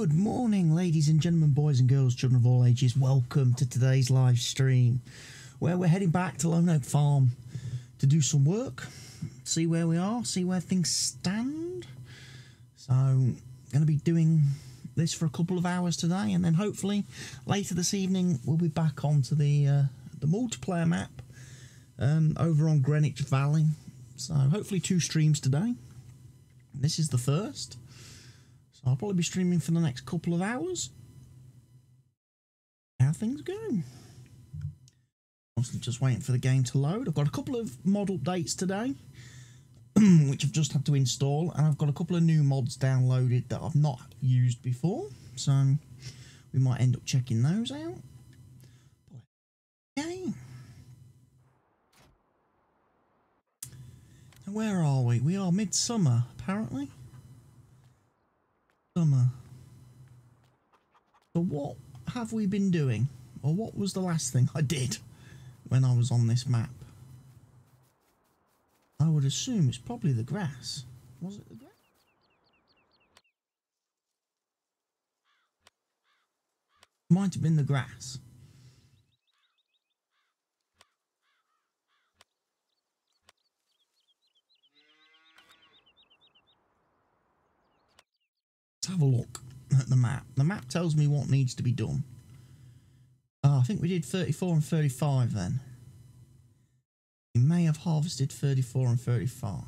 Good morning, ladies and gentlemen, boys and girls, children of all ages. Welcome to today's live stream where we're heading back to Lone Oak Farm to do some work, see where we are, see where things stand. So, going to be doing this for a couple of hours today, and then hopefully later this evening we'll be back onto the uh, the multiplayer map um, over on Greenwich Valley. So, hopefully, two streams today. This is the first. So I'll probably be streaming for the next couple of hours. How things go. Obviously just waiting for the game to load. I've got a couple of mod updates today, which I've just had to install, and I've got a couple of new mods downloaded that I've not used before. So we might end up checking those out. Okay. Where are we? We are midsummer, apparently summer. So what have we been doing? Or what was the last thing I did when I was on this map? I would assume it's probably the grass. Was it the grass? Might have been the grass. Have a look at the map. The map tells me what needs to be done. Oh, I think we did 34 and 35 then. We may have harvested 34 and 35.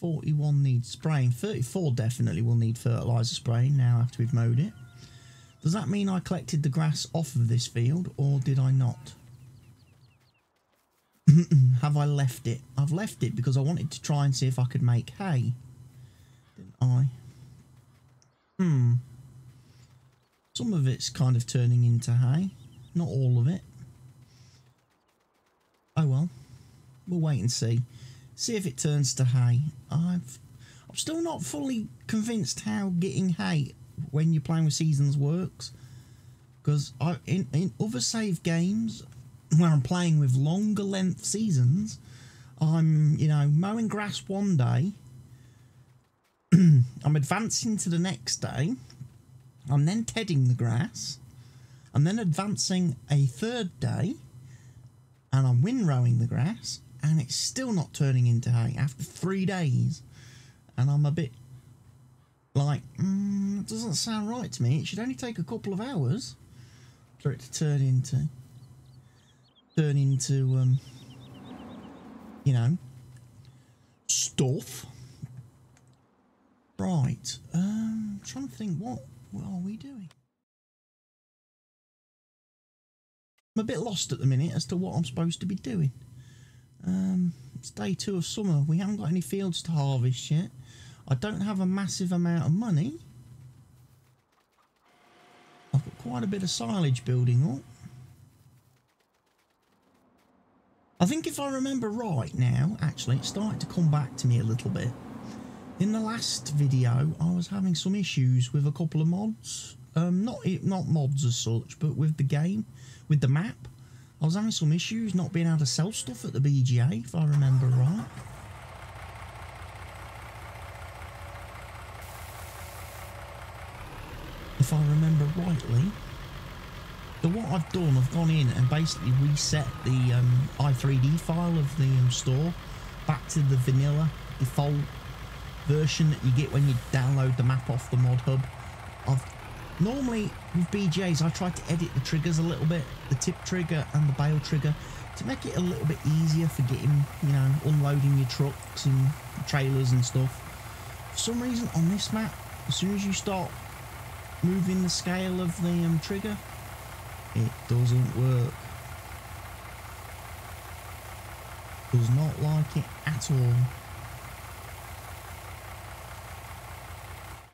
Forty-one needs spraying. Thirty-four definitely will need fertilizer spraying now after we've mowed it. Does that mean I collected the grass off of this field or did I not? Have I left it? I've left it because I wanted to try and see if I could make hay. Didn't I? Hmm. Some of it's kind of turning into hay. Not all of it. Oh well. We'll wait and see. See if it turns to hay. I've I'm still not fully convinced how getting hay when you're playing with seasons works. Because I in, in other save games where I'm playing with longer length seasons I'm you know mowing grass one day I'm advancing to the next day I'm then tedding the grass I'm then advancing a third day and I'm windrowing the grass and it's still not turning into hay after three days and I'm a bit like, mm, doesn't sound right to me. It should only take a couple of hours for it to turn into, turn into, um, you know, stuff. Right. Um, trying to think, what, what are we doing? I'm a bit lost at the minute as to what I'm supposed to be doing. Um, it's day two of summer. We haven't got any fields to harvest yet. I don't have a massive amount of money. I've got quite a bit of silage building up. I think if I remember right now, actually, it's starting to come back to me a little bit. In the last video, I was having some issues with a couple of mods. Um, not not mods as such, but with the game, with the map. I was having some issues not being able to sell stuff at the BGA, if I remember right. If I remember rightly. So what I've done, I've gone in and basically reset the um, i3D file of the um, store back to the vanilla default version that you get when you download the map off the mod hub. I've normally with BGAs I try to edit the triggers a little bit, the tip trigger and the bale trigger to make it a little bit easier for getting, you know, unloading your trucks and trailers and stuff. For some reason on this map, as soon as you start moving the scale of the um, trigger, it doesn't work. Does not like it at all.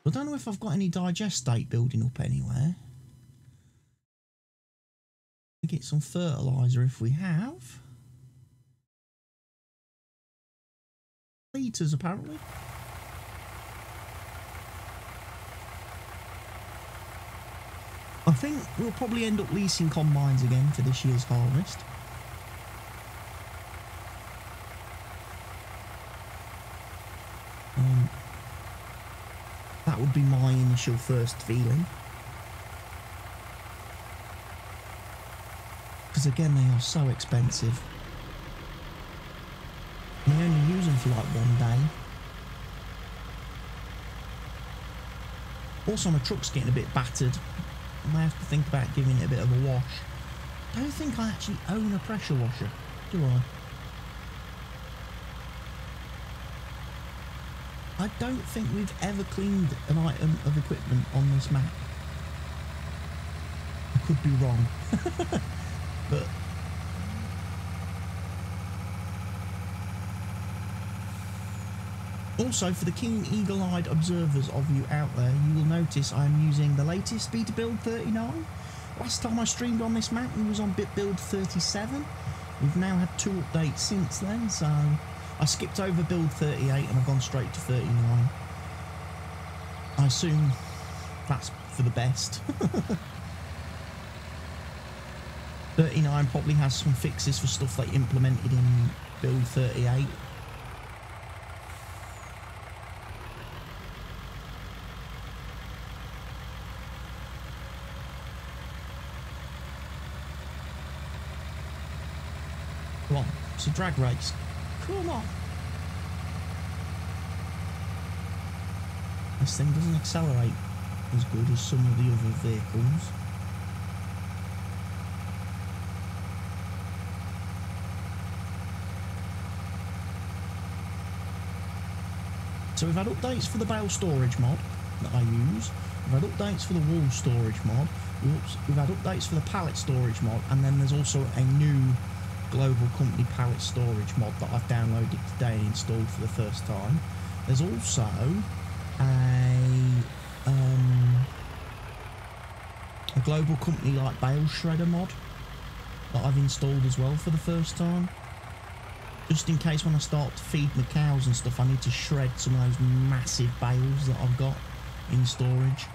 I don't know if I've got any digestate building up anywhere. Get some fertilizer if we have. Litres apparently. Think we'll probably end up leasing combines again for this year's harvest. Um, that would be my initial first feeling. Because again, they are so expensive. And only use them for like one day. Also, my truck's getting a bit battered. I may have to think about giving it a bit of a wash. I don't think I actually own a pressure washer, do I? I don't think we've ever cleaned an item of equipment on this map. I could be wrong. but Also, for the keen eagle-eyed observers of you out there, you will notice I'm using the latest beta build 39. Last time I streamed on this map, it was on bit build 37. We've now had two updates since then, so I skipped over build 38 and I've gone straight to 39. I assume that's for the best. 39 probably has some fixes for stuff they implemented in build 38 A drag race. Come on. This thing doesn't accelerate as good as some of the other vehicles. So we've had updates for the bale storage mod that I use. We've had updates for the wall storage mod. We've had updates for the pallet storage mod, and then there's also a new global company pallet storage mod that I've downloaded today and installed for the first time. There's also a um, a global company like bale shredder mod that I've installed as well for the first time. Just in case when I start to feed my cows and stuff, I need to shred some of those massive bales that I've got in storage.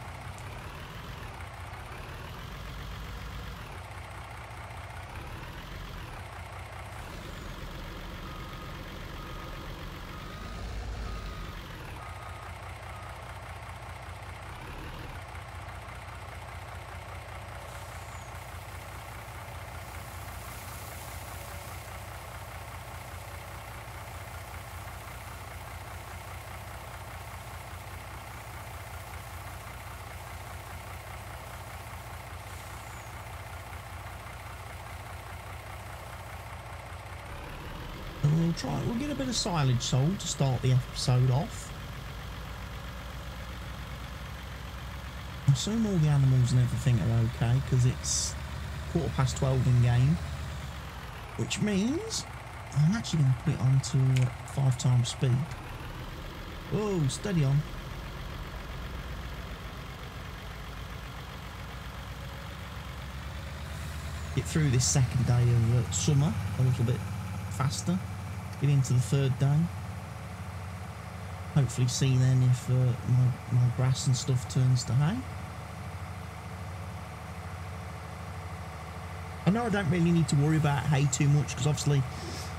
Try, we'll get a bit of silage sold to start the episode off. Assume all the animals and everything are okay because it's quarter past 12 in game. Which means I'm actually going to put it on to five times speed. oh steady on. Get through this second day of uh, summer a little bit faster. Get into the third day. Hopefully see then if uh, my, my grass and stuff turns to hay. I know I don't really need to worry about hay too much because obviously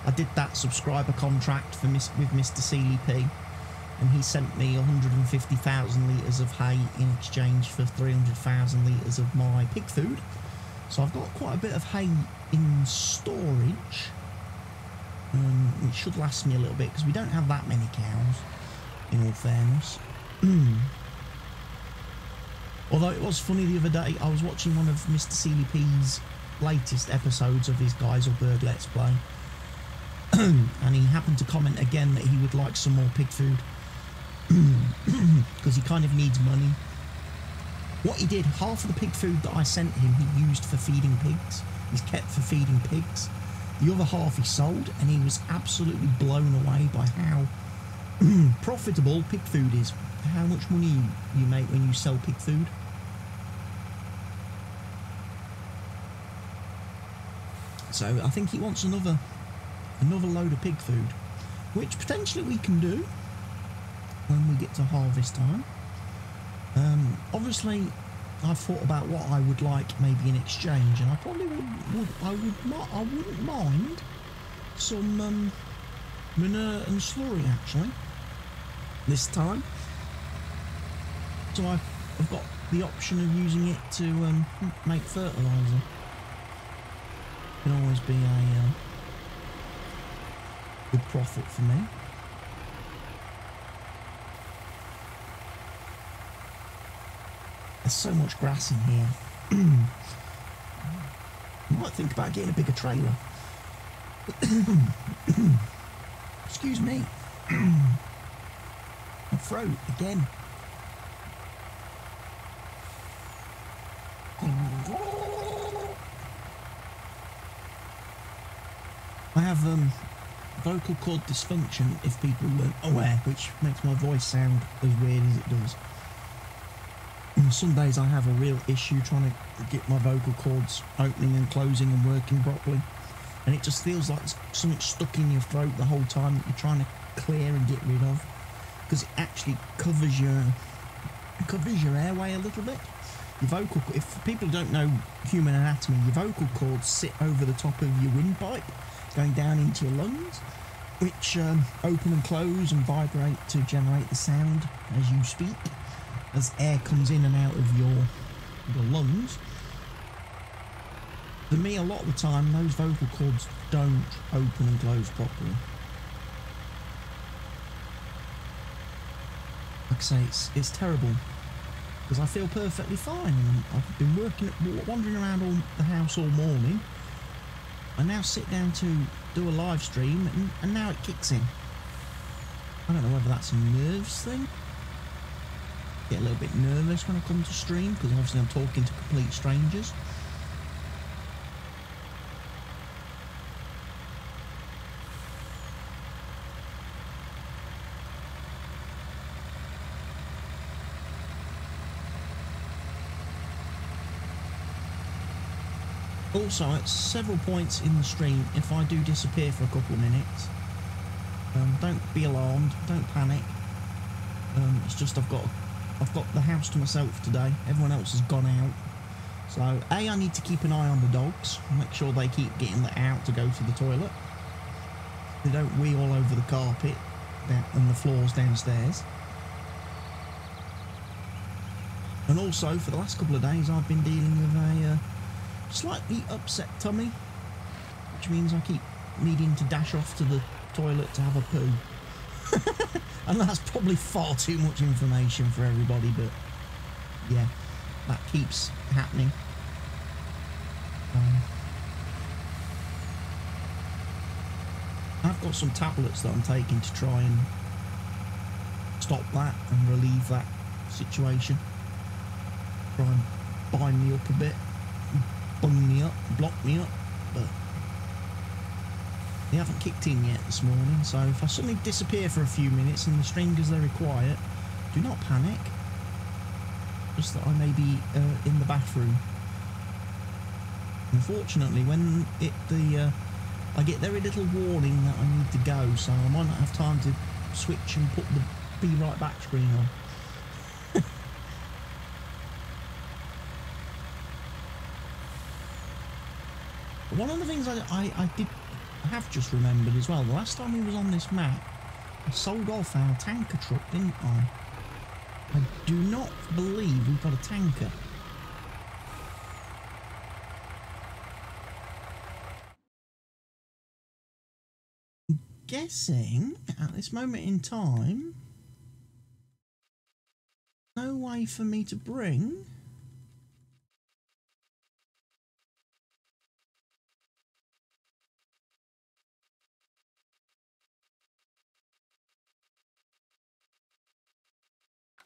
I did that subscriber contract for with Mr. Sealy P and he sent me 150,000 litres of hay in exchange for 300,000 litres of my pig food. So I've got quite a bit of hay in storage um, it should last me a little bit because we don't have that many cows, in all fairness. Although it was funny the other day, I was watching one of Mr. Sealy P's latest episodes of his Geiselsberg Let's Play. and he happened to comment again that he would like some more pig food. Because he kind of needs money. What he did, half of the pig food that I sent him, he used for feeding pigs. He's kept for feeding pigs. The other half he sold, and he was absolutely blown away by how profitable pig food is. How much money you make when you sell pig food. So I think he wants another another load of pig food, which potentially we can do when we get to harvest time. Um, obviously, I've thought about what I would like maybe in exchange, and I probably would, would I would not, I wouldn't mind some um, manure and slurry actually this time. So I've, got the option of using it to um, make fertiliser. Can always be a uh, good profit for me. There's so much grass in here. I might think about getting a bigger trailer. Excuse me. My throat again. I have um, vocal cord dysfunction, if people weren't aware, which makes my voice sound as weird as it does. Some days I have a real issue trying to get my vocal cords opening and closing and working properly. And it just feels like something stuck in your throat the whole time that you're trying to clear and get rid of. Because it actually covers your covers your airway a little bit. Your vocal, if people don't know human anatomy, your vocal cords sit over the top of your windpipe, going down into your lungs, which um, open and close and vibrate to generate the sound as you speak as air comes in and out of your your lungs. For me, a lot of the time, those vocal cords don't open and close properly. Like I say, it's, it's terrible because I feel perfectly fine and I've been working, wandering around all the house all morning. I now sit down to do a live stream and, and now it kicks in. I don't know whether that's a nerves thing get a little bit nervous when I come to stream because obviously I'm talking to complete strangers. Also, at several points in the stream, if I do disappear for a couple of minutes, um, don't be alarmed, don't panic. Um, it's just I've got I've got the house to myself today. Everyone else has gone out. So, A, I need to keep an eye on the dogs. Make sure they keep getting out to go to the toilet. They don't wee all over the carpet and the floors downstairs. And also, for the last couple of days, I've been dealing with a uh, slightly upset tummy. Which means I keep needing to dash off to the toilet to have a poo. And that's probably far too much information for everybody, but yeah, that keeps happening. Um, I've got some tablets that I'm taking to try and stop that and relieve that situation. Try and bind me up a bit, bung me up, block me up, but they haven't kicked in yet this morning, so if I suddenly disappear for a few minutes and the string goes very quiet, do not panic. Just that I may be uh, in the bathroom. Unfortunately, when it the uh, I get very little warning that I need to go, so I might not have time to switch and put the be right back screen on. One of the things I, I, I did I have just remembered as well, the last time we was on this map, I sold off our tanker truck, didn't I? I do not believe we've got a tanker. I'm guessing at this moment in time, no way for me to bring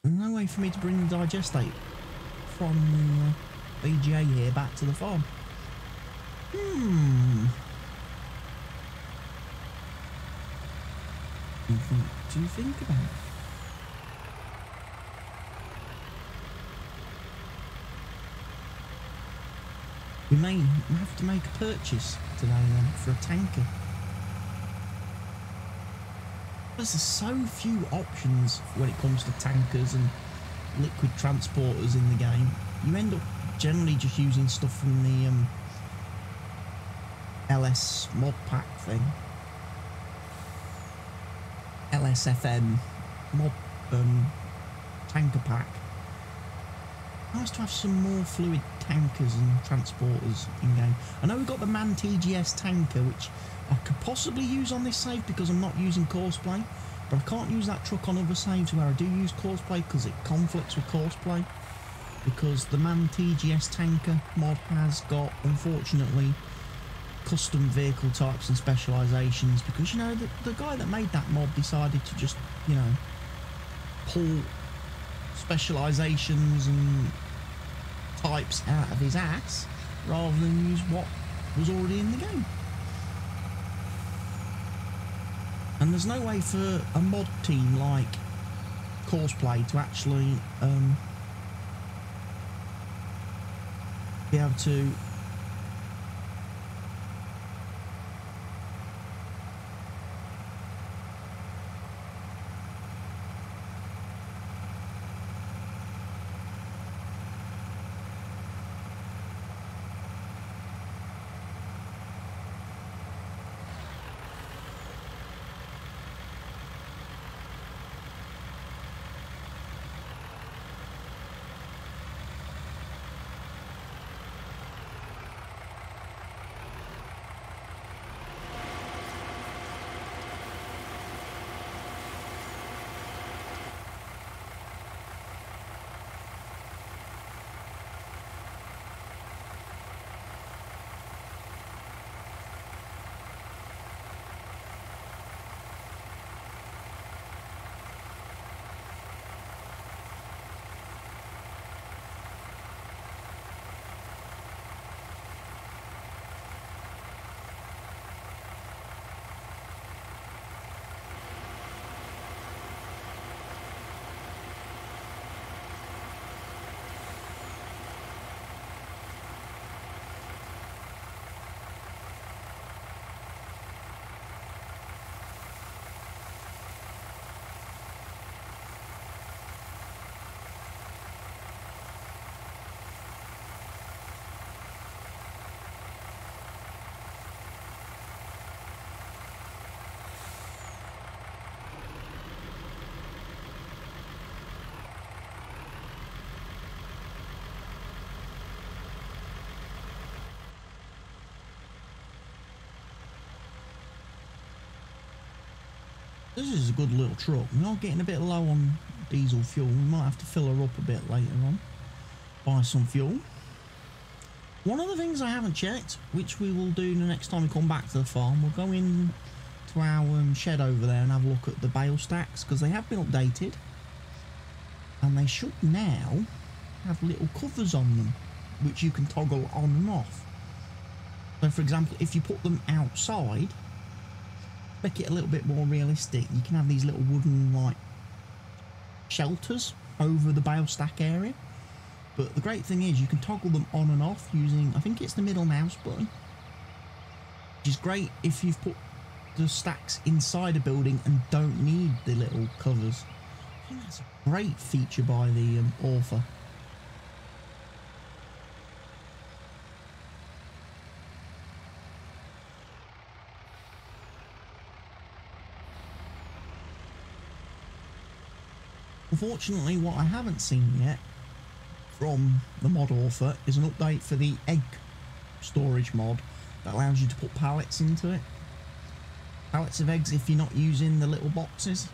No way for me to bring the digestate from uh, BGA here back to the farm. Hmm. Do you think, about? We may have to make a purchase today then for a tanker. There's so few options when it comes to tankers and liquid transporters in the game. you end up generally just using stuff from the um, LS mod pack thing. LSFM mod um, tanker pack. Nice to have some more fluid tankers and transporters in game. I know we've got the MAN TGS tanker, which I could possibly use on this save because I'm not using Courseplay, but I can't use that truck on other saves where I do use Courseplay because it conflicts with Courseplay. Because the MAN TGS tanker mod has got, unfortunately, custom vehicle types and specializations because you know the, the guy that made that mod decided to just you know pull specializations and types out of his ass rather than use what was already in the game and there's no way for a mod team like Courseplay to actually um, be able to This is a good little truck. We are getting a bit low on diesel fuel. We might have to fill her up a bit later on. Buy some fuel. One of the things I haven't checked, which we will do the next time we come back to the farm, we'll go in to our um, shed over there and have a look at the bale stacks because they have been updated. And they should now have little covers on them, which you can toggle on and off. So for example, if you put them outside, make it a little bit more realistic, you can have these little wooden like shelters over the bale stack area. But the great thing is you can toggle them on and off using, I think it's the middle mouse button. Which is great if you've put the stacks inside a building and don't need the little covers. I think that's a great feature by the um, author. Unfortunately, what I haven't seen yet from the mod author is an update for the egg storage mod that allows you to put pallets into it. Pallets of eggs if you're not using the little boxes.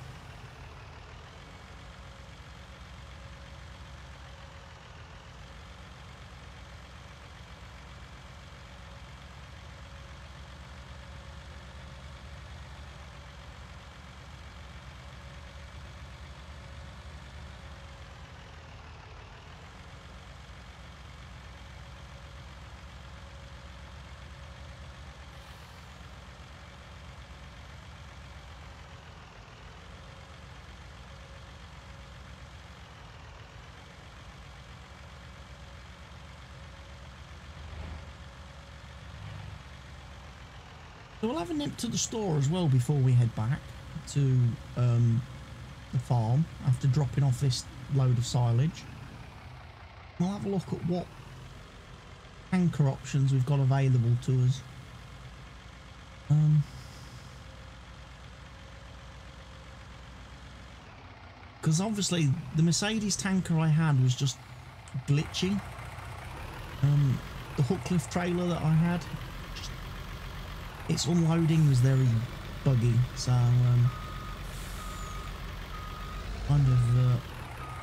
So we'll have a nip to the store as well before we head back to um, the farm after dropping off this load of silage. we'll have a look at what tanker options we've got available to us. Um, because obviously the Mercedes tanker I had was just glitching. Um, the hooklift trailer that I had, its unloading was very buggy, so um, kind of uh,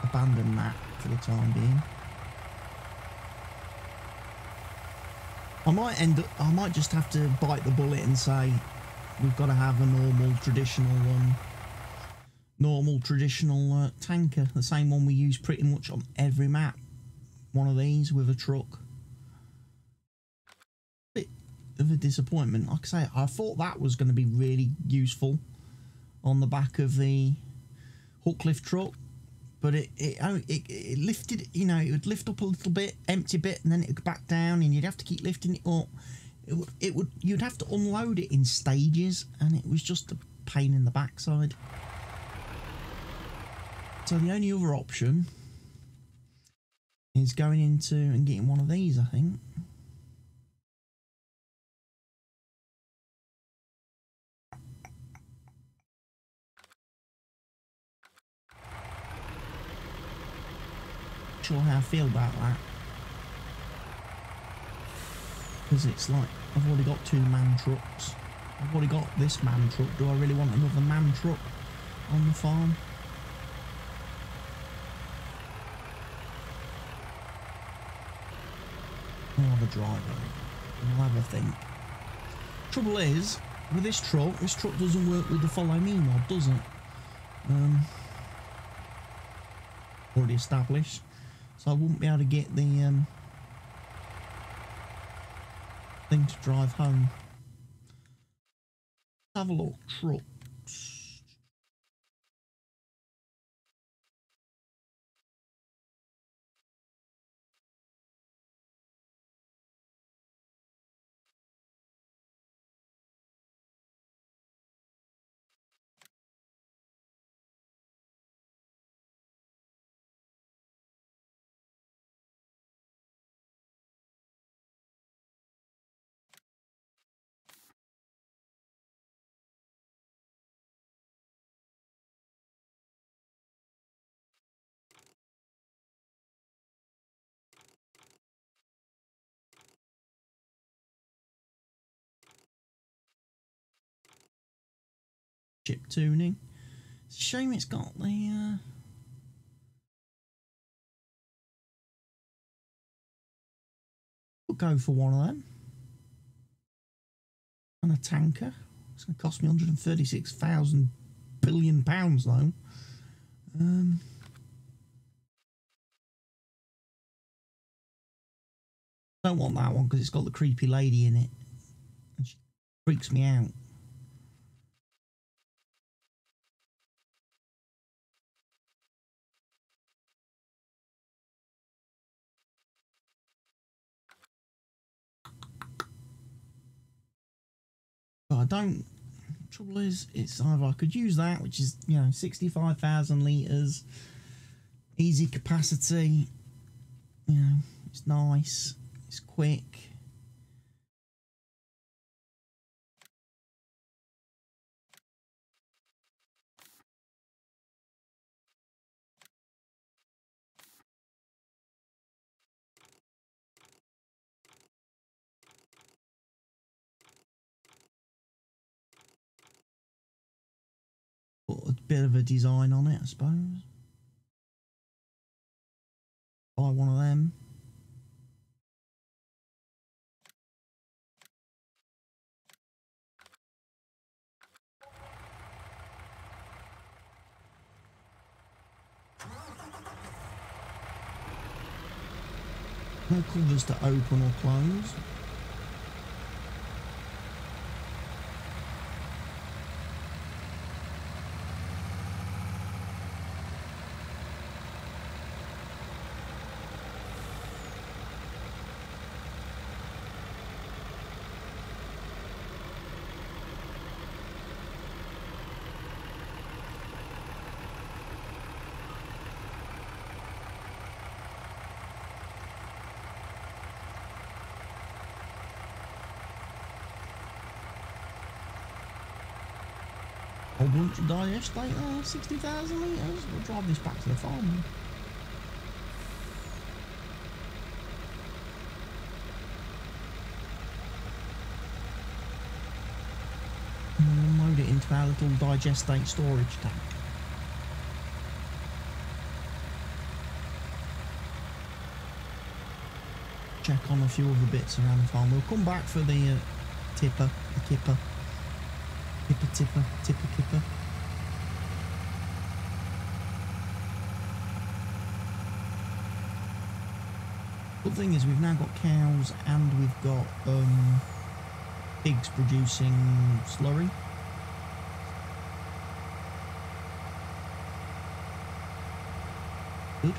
abandoned that for the time being. I might end up, I might just have to bite the bullet and say we've got to have a normal traditional um, normal traditional uh, tanker, the same one we use pretty much on every map. One of these with a truck. Of a disappointment. Like I say, I thought that was going to be really useful on the back of the hooklift truck, but it it, oh, it it lifted. You know, it would lift up a little bit, empty bit, and then it would go back down, and you'd have to keep lifting it up. It would, it would you'd have to unload it in stages, and it was just a pain in the backside. So the only other option is going into and getting one of these, I think. Sure how I feel about that. Because it's like, I've already got two MAN trucks. I've already got this MAN truck. Do I really want another MAN truck on the farm? I'll have a driver. I'll have a think. Trouble is, with this truck, this truck doesn't work with the follow me mod, does it? Um, already established. So I wouldn't be able to get the um, thing to drive home. Have a look. Truck. Chip tuning. It's a shame it's got the. Uh... We'll go for one of them. And a tanker. It's going to cost me 136,000 billion pounds though. Um, don't want that one because it's got the creepy lady in it. And she freaks me out. But I don't. Trouble is, it's either I could use that, which is you know sixty-five thousand liters, easy capacity. You know, it's nice, it's quick. A bit of a design on it, I suppose. Buy one of them. No covers to open or close. Whole bunch of digestate there, 60,000 litres. We'll drive this back to the farm. And we'll load it into our little digestate storage tank. Check on a few other bits around the farm. We'll come back for the uh, tipper, the kipper, kipper tipper, tipper kipper. Good thing is we've now got cows and we've got um, pigs producing slurry. Good.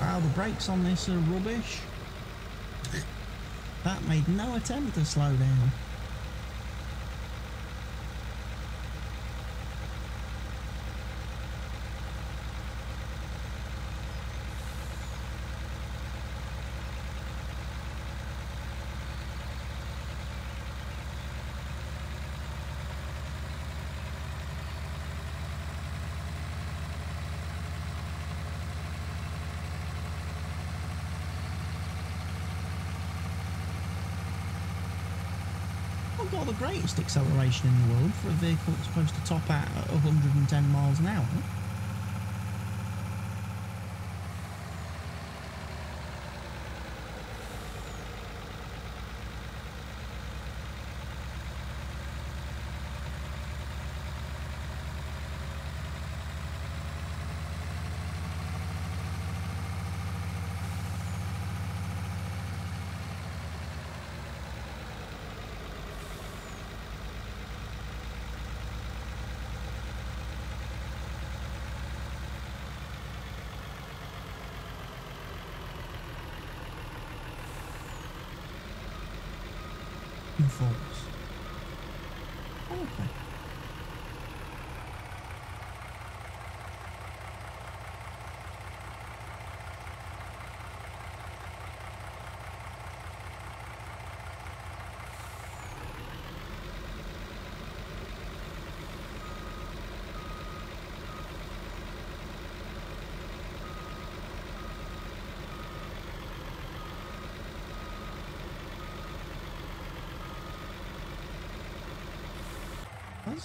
Wow, the brakes on this are rubbish. That made no attempt to slow down. I've greatest acceleration in the world for a vehicle that's supposed to top out at 110 miles an hour. In force. Okay.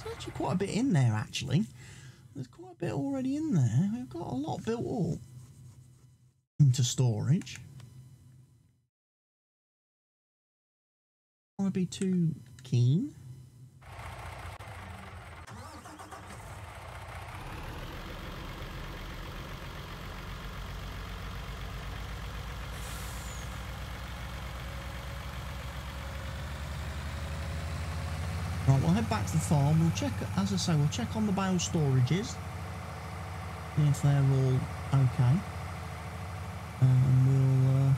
There's actually quite a bit in there, actually. There's quite a bit already in there. We've got a lot built up into storage. I want to be too keen. Right, we'll head back to the farm. We'll check, as I say, we'll check on the bale storages. If they're all okay. And we'll uh,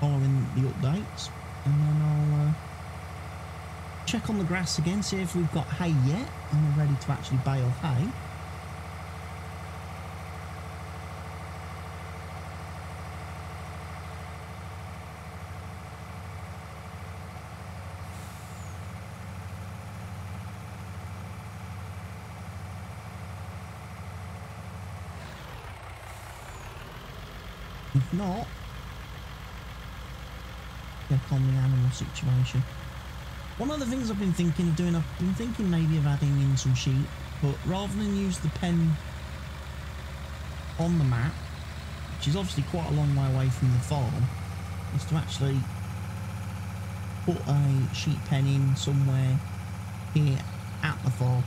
following the updates. And then I'll uh, check on the grass again, see if we've got hay yet and we're ready to actually bale hay. Not, check on the animal situation. One of the things I've been thinking of doing, I've been thinking maybe of adding in some sheep, but rather than use the pen on the map, which is obviously quite a long way away from the farm, is to actually put a sheep pen in somewhere here at the farm.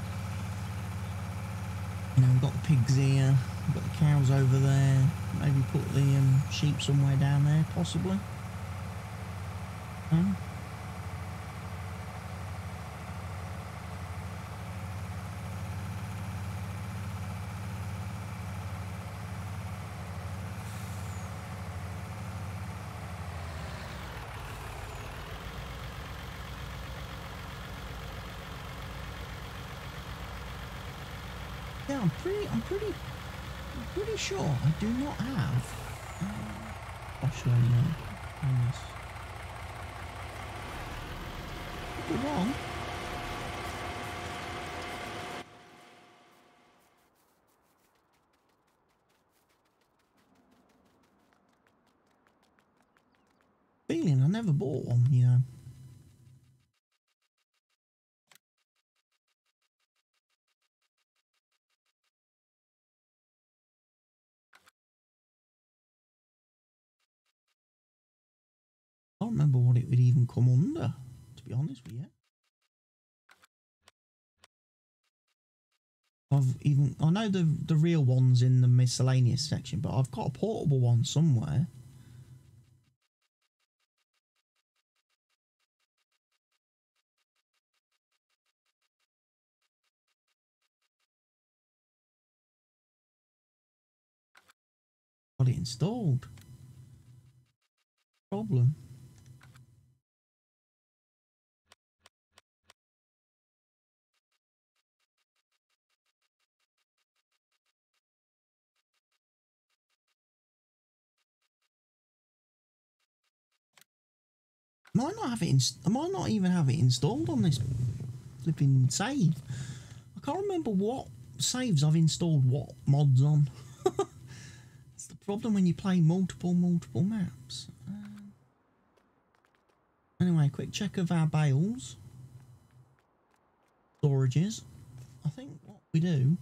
You know, we've got the pigs here, Got the cows over there. Maybe put the um, sheep somewhere down there, possibly. Hmm? I'm pretty pretty, sure I do not have. Actually, no. On this. Could be wrong. Feeling I never bought one, you know. I don't remember what it would come under, to be honest with you. I've even I know the the real ones in the miscellaneous section, but I've got a portable one somewhere. Got it installed. Problem. Might not have it. Inst- I might not even have it installed on this flipping save. I can't remember what saves I've installed what mods on. That's the problem when you play multiple, multiple maps. Um, anyway, quick check of our bales. Storages. I think what we do.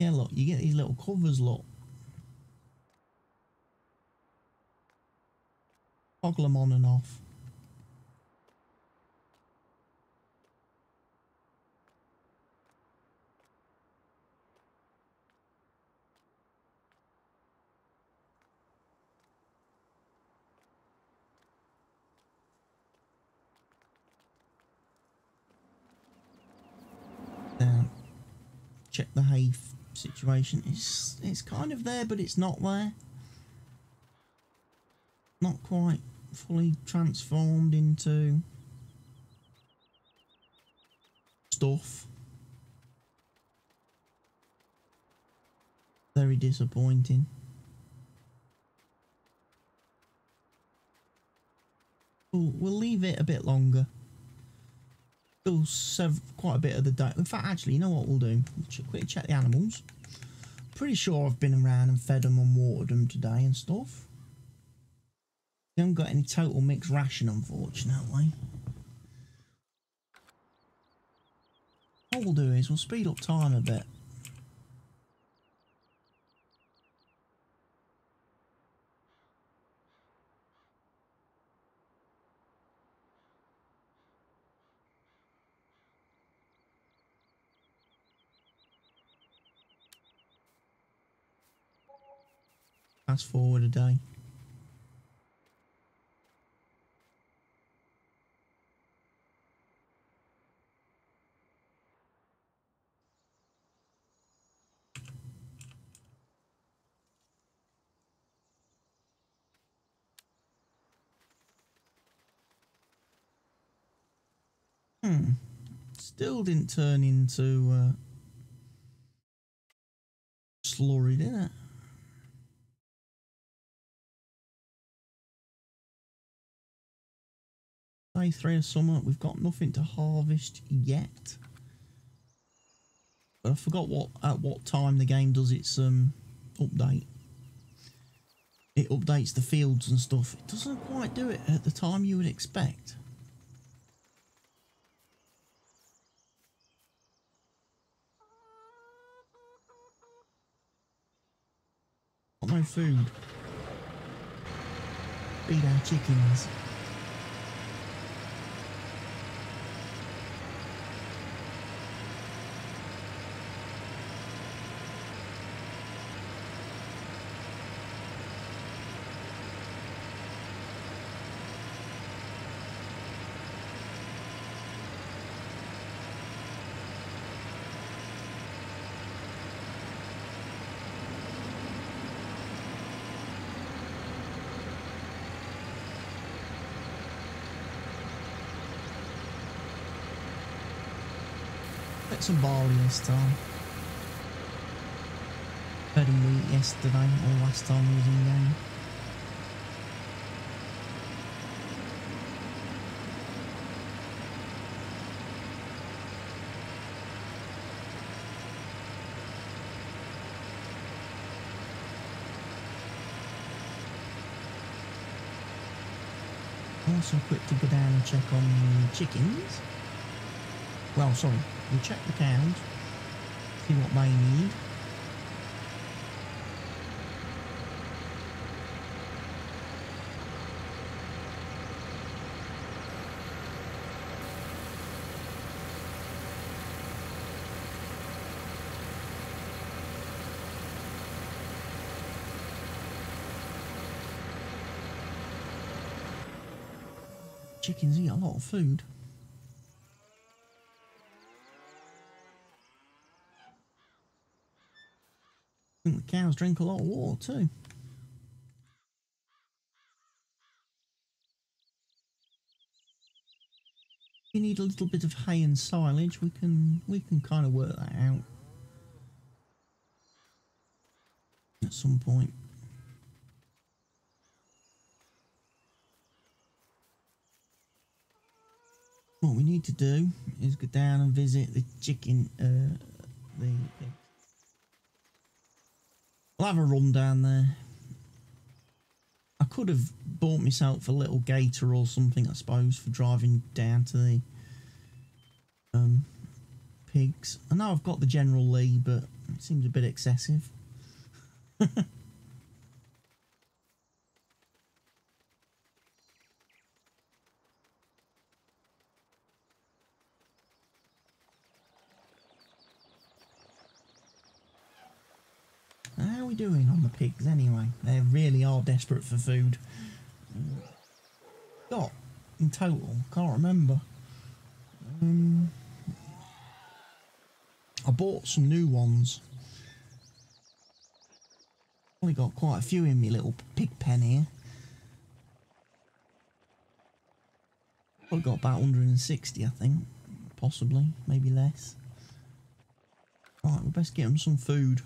Yeah, look, you get these little covers, look. Toggle them on and off. Eh, now, check the hay situation. It's it's kind of there, but it's not there. Not quite fully transformed into stuff. Very disappointing. We'll, we'll leave it a bit longer. Still serve quite a bit of the day. In fact, actually, you know what we'll do? We'll ch quickly check the animals. Pretty sure I've been around and fed them and watered them today and stuff. We haven't got any total mixed ration, unfortunately. What we'll do is we'll speed up time a bit. Fast forward a day. Hmm. Still didn't turn into uh, slurry, did it? Day three of summer. We've got nothing to harvest yet. But I forgot what at what time the game does its um update. It updates the fields and stuff. It doesn't quite do it at the time you would expect. Food. Feed our chickens. Barley this time. Fed them wheat yesterday or last time he was in game. Also quick to go down and check on the chickens. Well, sorry, we'll check the cows, see what they need. Chickens eat a lot of food. I think the cows drink a lot of water too. We need a little bit of hay and silage. We can we can kind of work that out at some point. What we need to do is go down and visit the chicken, uh, the pigs. I'll have a run down there. I could have bought myself a little gator or something, I suppose, for driving down to the um, pigs. I know I've got the General Lee, but it seems a bit excessive. doing on the pigs anyway? They really are desperate for food. Got in total, can't remember. Um, I bought some new ones. Only got quite a few in my little pig pen here. Probably got about 160, I think. Possibly, maybe less. Right, we best get them some food.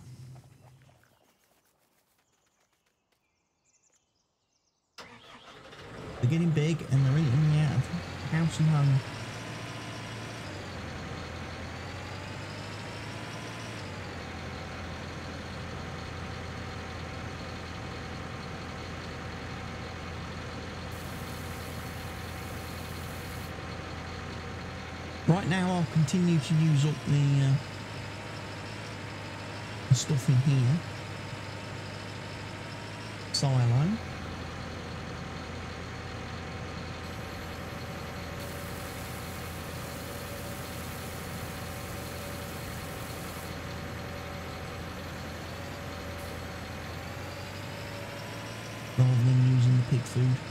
They're getting big and they're eating me out of house and home. Right now I'll continue to use up the, uh, the stuff in here. Silo. rather pig food.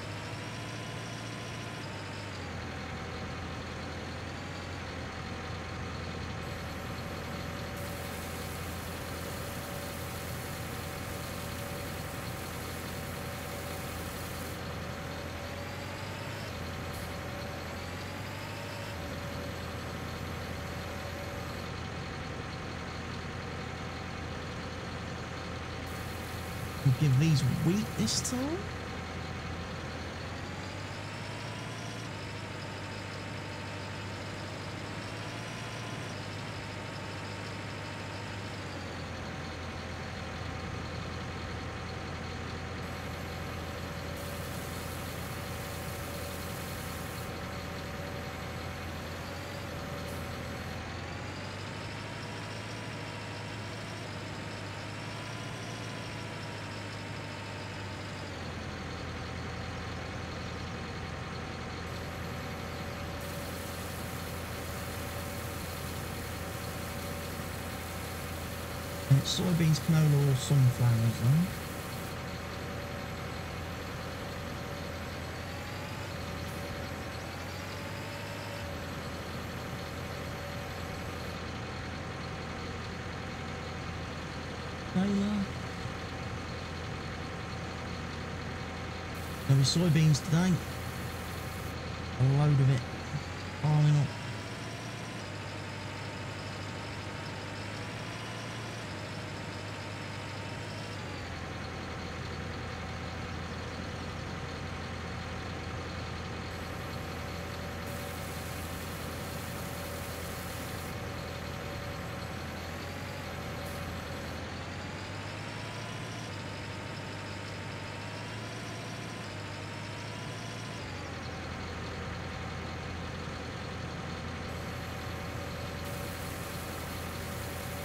Give these wheat this time. Soybeans, canola or sunflowers though. Canola. There was soybeans today. A load of it. Piling up.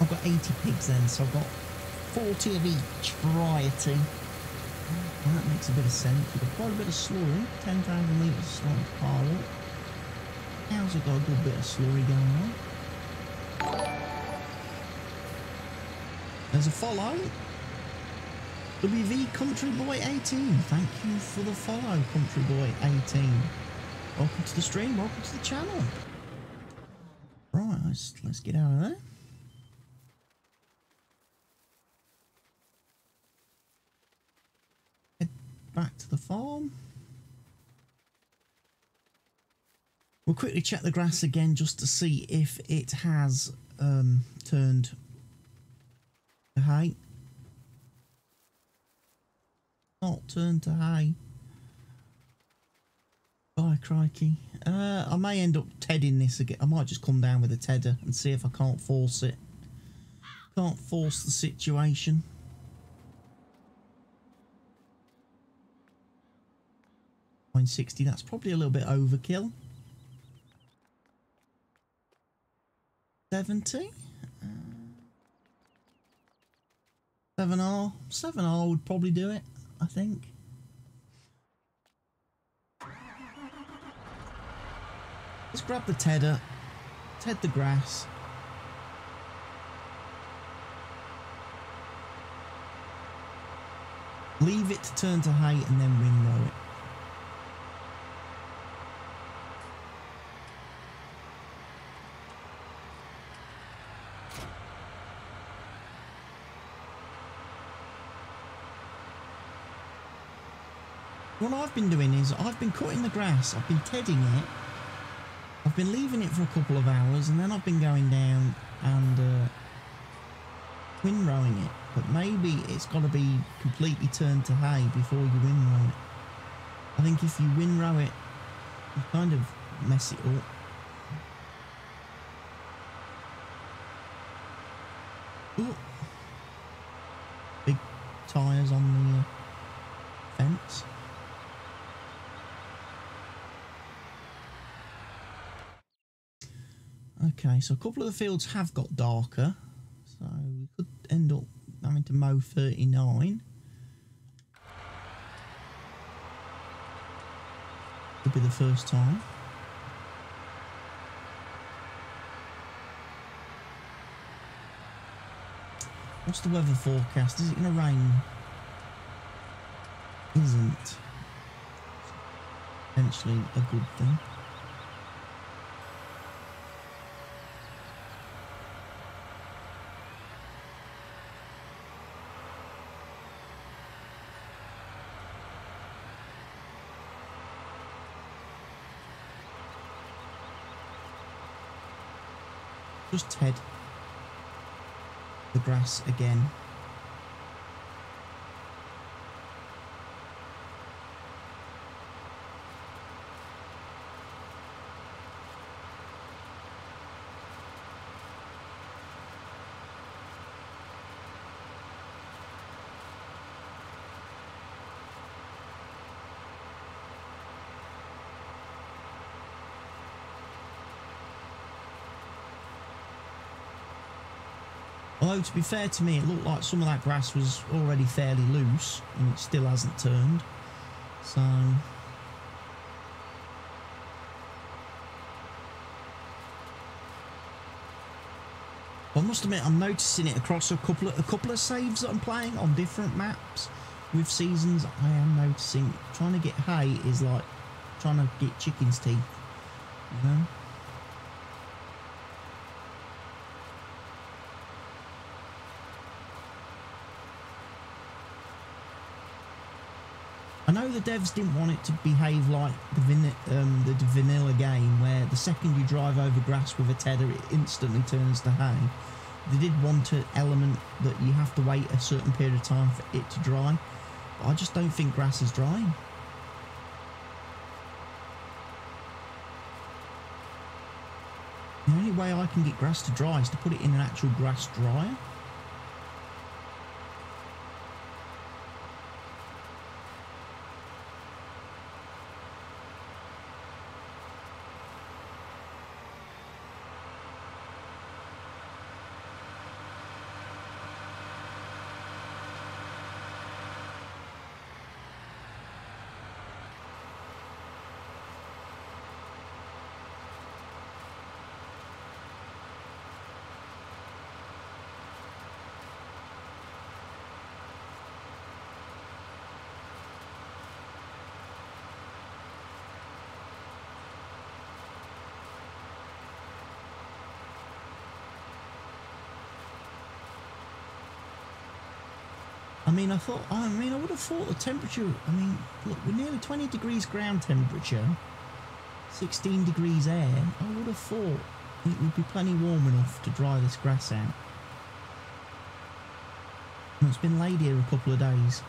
I've got 80 pigs then, so I've got 40 of each variety. And that makes a bit of sense. We've got quite a bit of slurry, 10,000 litres of slurry pile up. Cows have got a good bit of slurry going on. There's a follow. WV Country Boy 18. Thank you for the follow, Country Boy 18. Welcome to the stream, welcome to the channel. Right, let's, let's get out of there. Back to the farm. We'll quickly check the grass again just to see if it has um, turned to hay. Not turned to hay. By crikey. Uh, I may end up tedding this again. I might just come down with a tedder and see if I can't force it. Can't force the situation. Point sixty. That's probably a little bit overkill. Seventy. Uh, seven R. Seven R would probably do it. I think. Let's grab the tedder, ted the grass. Leave it to turn to hay and then windrow it. What I've been doing is I've been cutting the grass, I've been tedding it, I've been leaving it for a couple of hours and then I've been going down and uh, windrowing it. But maybe it's got to be completely turned to hay before you windrow it. I think if you windrow it, you kind of mess it up. Ooh. Big tyres on the uh, fence. Okay, so a couple of the fields have got darker. So we could end up having to mow 39. Could be the first time. What's the weather forecast? Is it going to rain? Isn't. Potentially a good thing. Just Ted. The grass again. Although to be fair to me, it looked like some of that grass was already fairly loose and it still hasn't turned. So I must admit, I'm noticing it across a couple of a couple of saves that I'm playing on different maps with seasons. I am noticing trying to get hay is like trying to get chicken's teeth. You know. I know the devs didn't want it to behave like the, um, the vanilla game, where the second you drive over grass with a tedder, it instantly turns to hay. They did want an element that you have to wait a certain period of time for it to dry. But I just don't think grass is drying. The only way I can get grass to dry is to put it in an actual grass dryer. Mean, I thought, I mean, I would have thought the temperature, I mean, look, we're nearly 20 degrees ground temperature, 16 degrees air. I would have thought it would be plenty warm enough to dry this grass out. And it's been laid here a couple of days.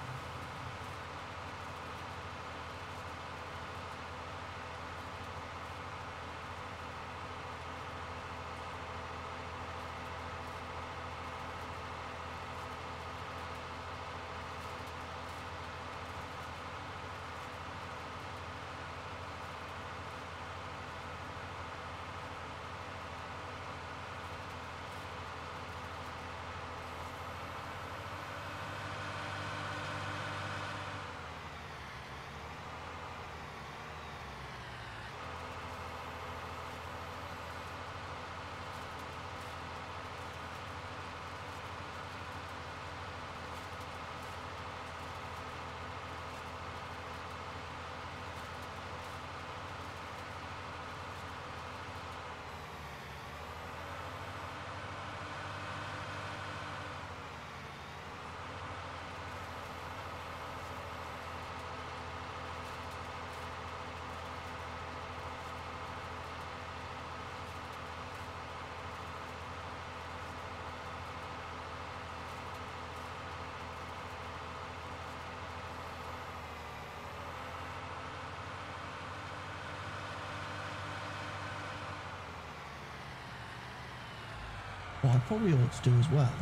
What I probably ought to do as well,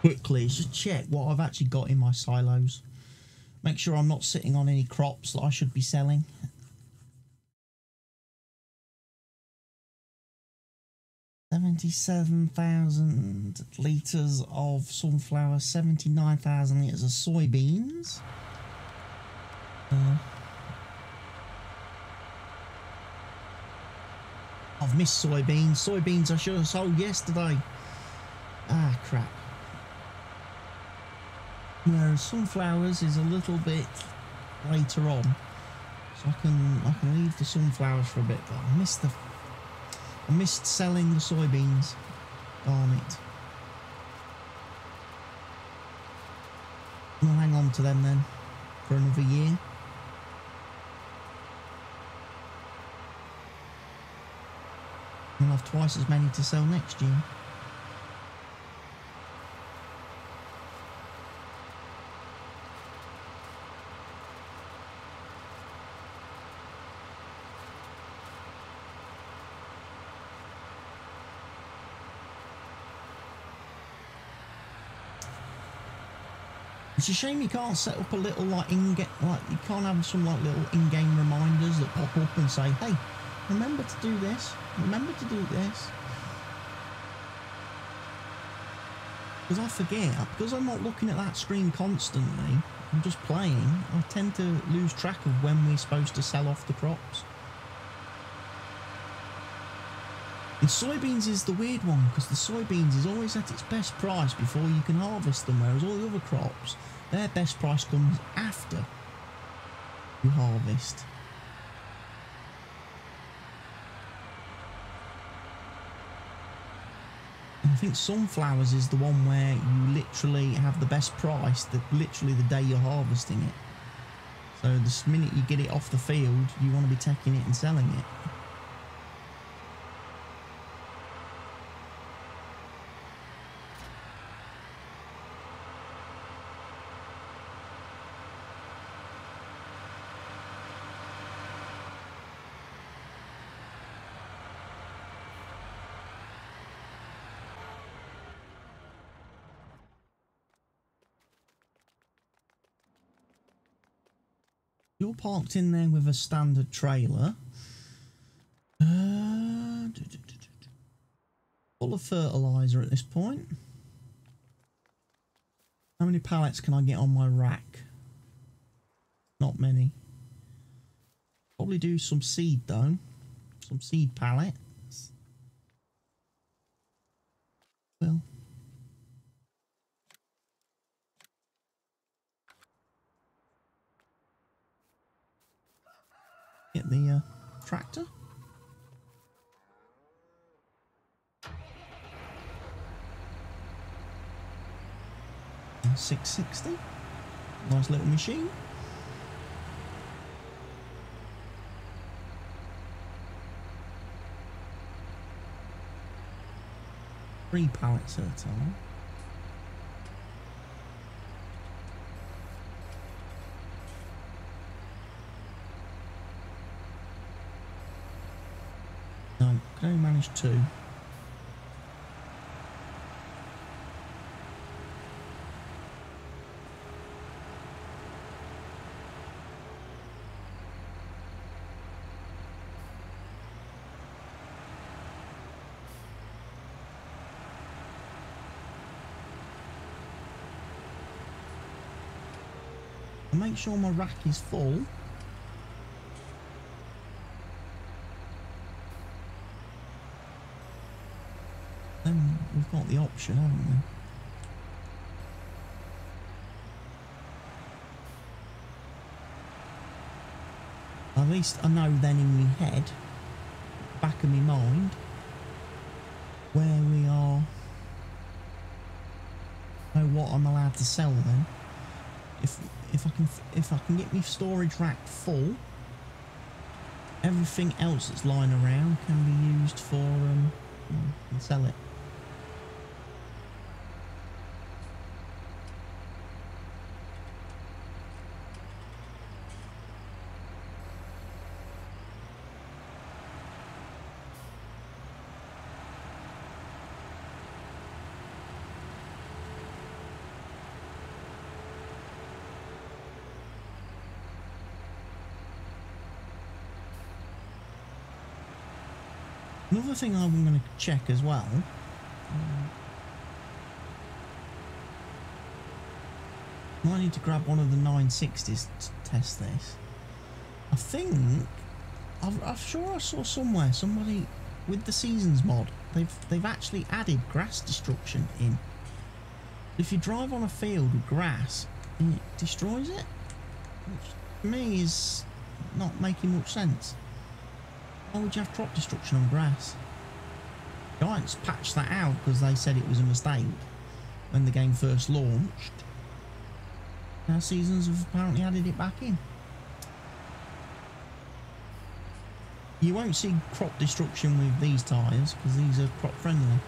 quickly, is just check what I've actually got in my silos. Make sure I'm not sitting on any crops that I should be selling. Seventy-seven thousand liters of sunflower, seventy-nine thousand liters of soybeans. Uh, I've soybeans. Soybeans I should have sold yesterday. Ah, crap. Whereas sunflowers is a little bit later on. So I can I can leave the sunflowers for a bit, but I missed the I missed selling the soybeans. Darn it. I'll hang on to them then for another year. I'll have twice as many to sell next year. It's a shame you can't set up a little like in get like you can't have some like little in-game reminders that pop up and say, "Hey, remember to do this. Remember to do this." Because I forget because I'm not looking at that screen constantly. I'm just playing. I tend to lose track of when we're supposed to sell off the crops. And soybeans is the weird one because the soybeans is always at its best price before you can harvest them, whereas all the other crops, their best price comes after you harvest. I think sunflowers is the one where you literally have the best price that literally the day you're harvesting it. So the minute you get it off the field, you want to be taking it and selling it. Parked in there with a standard trailer. Uh, full of fertilizer at this point. How many pallets can I get on my rack? Not many. Probably do some seed though. Some seed pallets. Well. Get the uh, tractor. 660. Nice little machine. Three pallets at a time. No, can only manage two. Make sure my rack is full. Then we've got the option, haven't we? At least I know then in my head, back of my mind, where we are, know what I'm allowed to sell then. If if I can if I can get my storage rack full, everything else that's lying around can be used for um and sell it. Another thing I'm going to check as well. um, might need to grab one of the 960s to test this. I think I've, I'm sure I saw somewhere somebody with the seasons mod. They've they've actually added grass destruction in. If you drive on a field with grass, it destroys it, which to me is not making much sense. Why would you have crop destruction on grass? Giants patched that out because they said it was a mistake when the game first launched. Now Seasons have apparently added it back in. You won't see crop destruction with these tyres because these are crop friendly.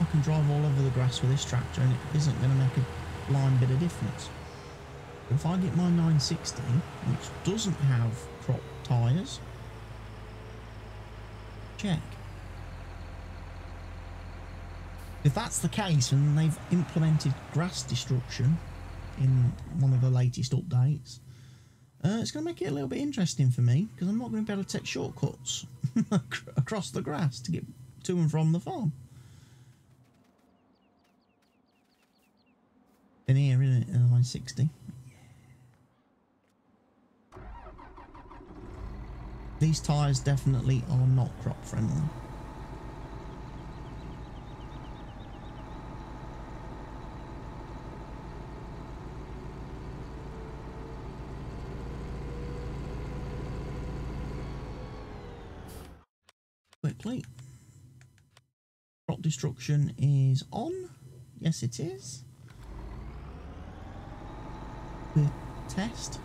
I can drive all over the grass with this tractor and it isn't going to make a blind bit of difference. If I get my 960, which doesn't have crop tyres, check. If that's the case and they've implemented grass destruction in one of the latest updates, uh, it's going to make it a little bit interesting for me because I'm not going to be able to take shortcuts across the grass to get to and from the farm. In here, isn't it? In 960. These tyres definitely are not crop friendly. Quickly. Crop destruction is on. Yes, it is. The test.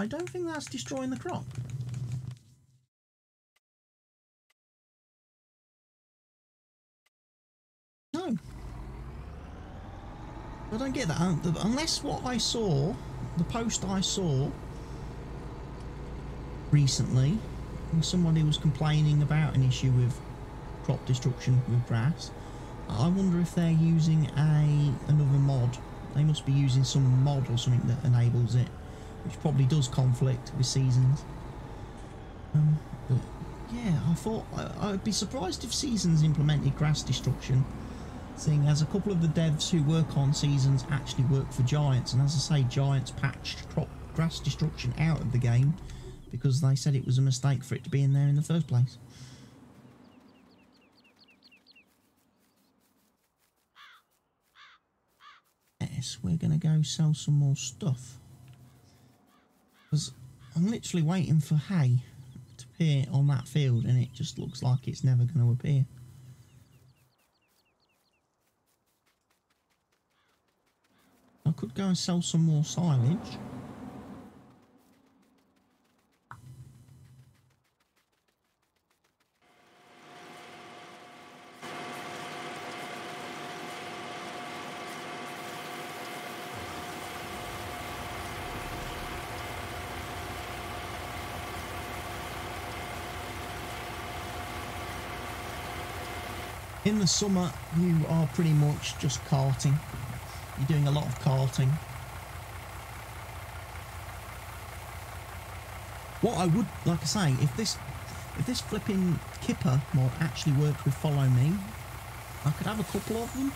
I don't think that's destroying the crop. No. I don't get that. Unless what I saw, the post I saw recently, somebody was complaining about an issue with crop destruction with grass, I wonder if they're using a another mod. They must be using some mod or something that enables it which probably does conflict with seasons. Um, but yeah, I thought I, would be surprised if Seasons implemented grass destruction, seeing as a couple of the devs who work on Seasons actually work for Giants, and as I say, Giants patched crop grass destruction out of the game because they said it was a mistake for it to be in there in the first place. Yes, we're going to go sell some more stuff. Because I'm literally waiting for hay to appear on that field and it just looks like it's never going to appear. I could go and sell some more silage. In the summer, you are pretty much just carting. You're doing a lot of carting. What I would like to say, if this if this flipping kipper mod actually worked with Follow Me, I could have a couple of them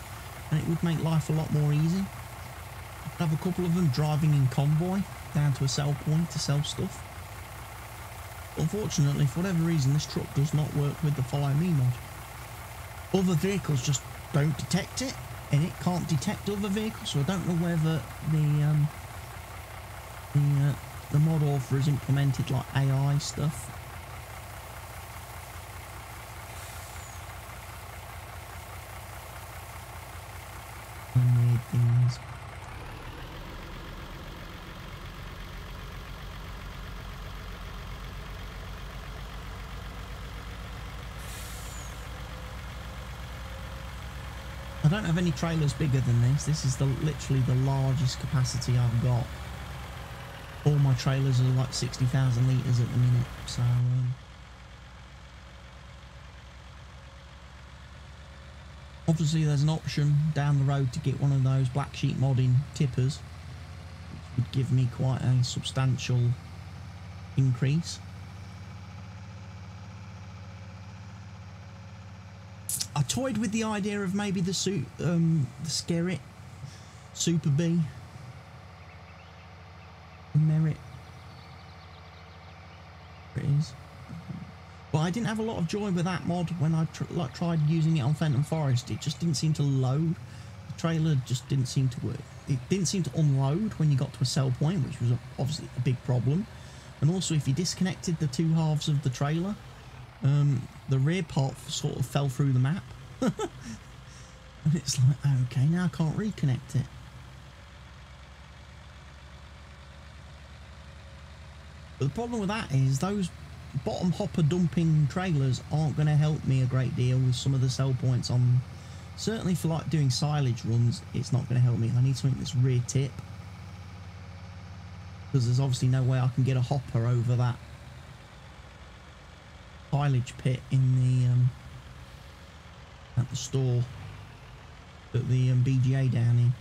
and it would make life a lot more easy. I could have a couple of them driving in convoy down to a sell point to sell stuff. Unfortunately, for whatever reason, this truck does not work with the Follow Me mod. Other vehicles just don't detect it and it can't detect other vehicles so I don't know whether the um, the, uh, the mod author has implemented like AI stuff and weird things I don't have any trailers bigger than this. This is the literally the largest capacity I've got. All my trailers are like 60,000 litres at the minute, so... Um, obviously there's an option down the road to get one of those black sheep modding tippers, which would give me quite a substantial increase. I toyed with the idea of maybe the suit, um, the Skerrit, Super B, Merit. It is. But I didn't have a lot of joy with that mod when I tr like tried using it on Fenton Forest. It just didn't seem to load. The trailer just didn't seem to work. It didn't seem to unload when you got to a sell point, which was obviously a big problem. And also, if you disconnected the two halves of the trailer, um, the rear part sort of fell through the map. and it's like, okay, now I can't reconnect it. But the problem with that is those bottom hopper dumping trailers aren't going to help me a great deal with some of the sell points on. Certainly for like doing silage runs, it's not going to help me. I need something that's rear tip. Because there's obviously no way I can get a hopper over that silage pit in the um, at the store at the um, BGA down in.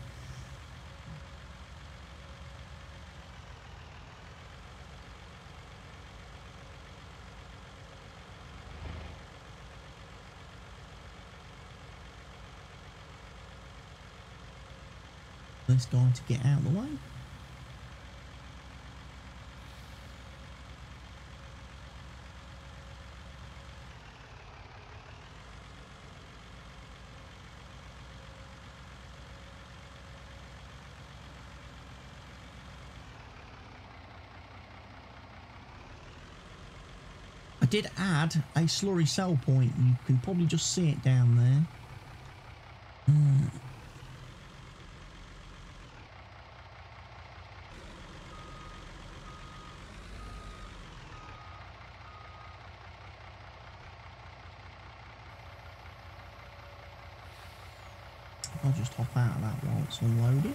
This guy to get out of the way. Did add a slurry sell point. You can probably just see it down there. Uh, I'll just hop out of that while it's unloaded.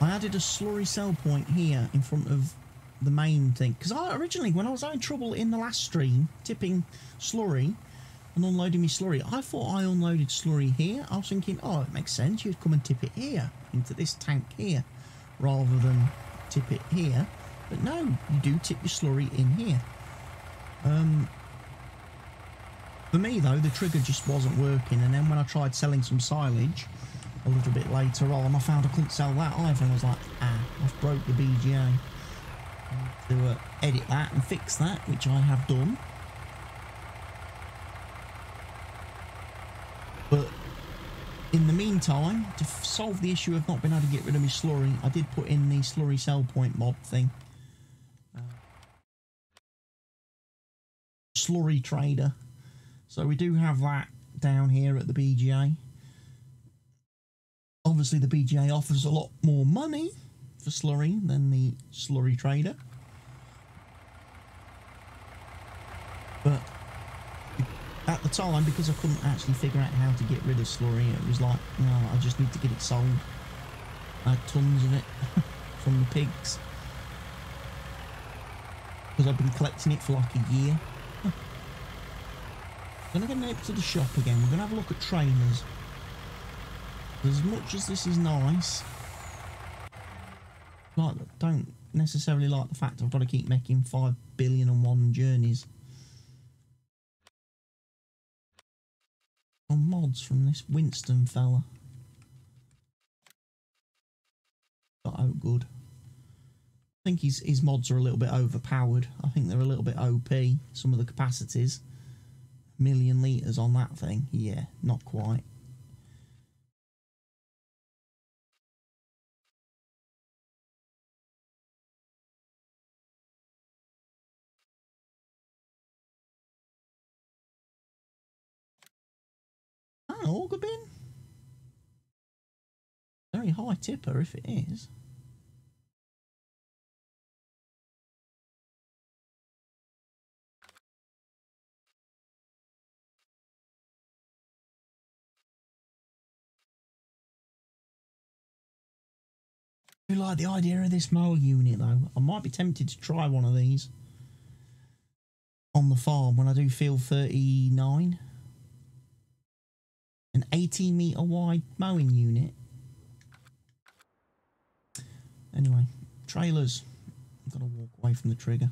I added a slurry sell point here in front of the main thing. Because I originally when I was having trouble in the last stream tipping slurry and unloading me slurry I thought I unloaded slurry here. I was thinking oh it makes sense. You'd come and tip it here into this tank here rather than tip it here. But no you do tip your slurry in here. Um for me though the trigger just wasn't working and then when I tried selling some silage a little bit later on I found I couldn't sell that either and I was like ah I've broke the BGA to uh, edit that and fix that, which I have done. But in the meantime, to solve the issue of not being able to get rid of my slurry, I did put in the slurry sell point mod thing. Uh, slurry trader. So we do have that down here at the BGA. Obviously, the BGA offers a lot more money for slurry than the slurry trader. But at the time, because I couldn't actually figure out how to get rid of slurry, it was like, no, I just need to get it sold. I had tons of it from the pigs. Because I've been collecting it for like a year. I'm going to get go to the shop again. We're going to have a look at trainers. As much as this is nice, like don't necessarily like the fact I've got to keep making five billion and one journeys. From this Winston fella. oh good. I think his, his mods are a little bit overpowered. I think they're a little bit OP, some of the capacities. Million litres on that thing. Yeah, not quite. Auger bin? Very high tipper if it is. I like the idea of this mower unit though. I might be tempted to try one of these on the farm when I do feel 39 an 18 meter wide mowing unit. Anyway, trailers. I've got to walk away from the trigger.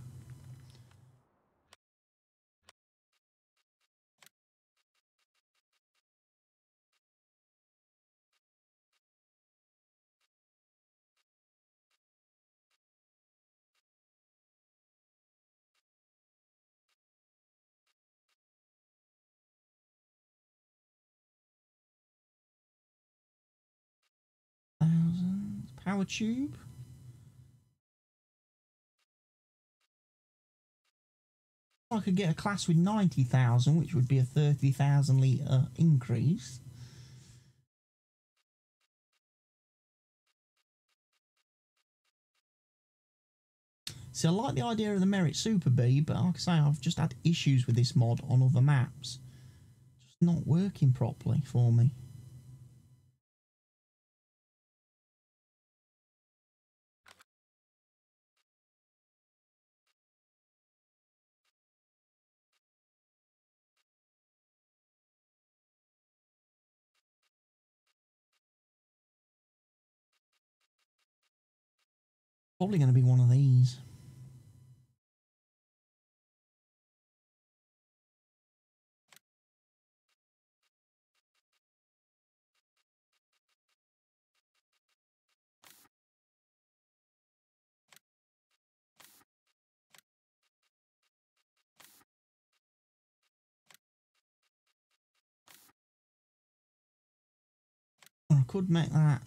Power tube. I could get a class with 90,000, which would be a 30,000 litre increase. See, I like the idea of the Merit Super Bee, but like I say, I've just had issues with this mod on other maps. Just not working properly for me. Probably going to be one of these. I could make that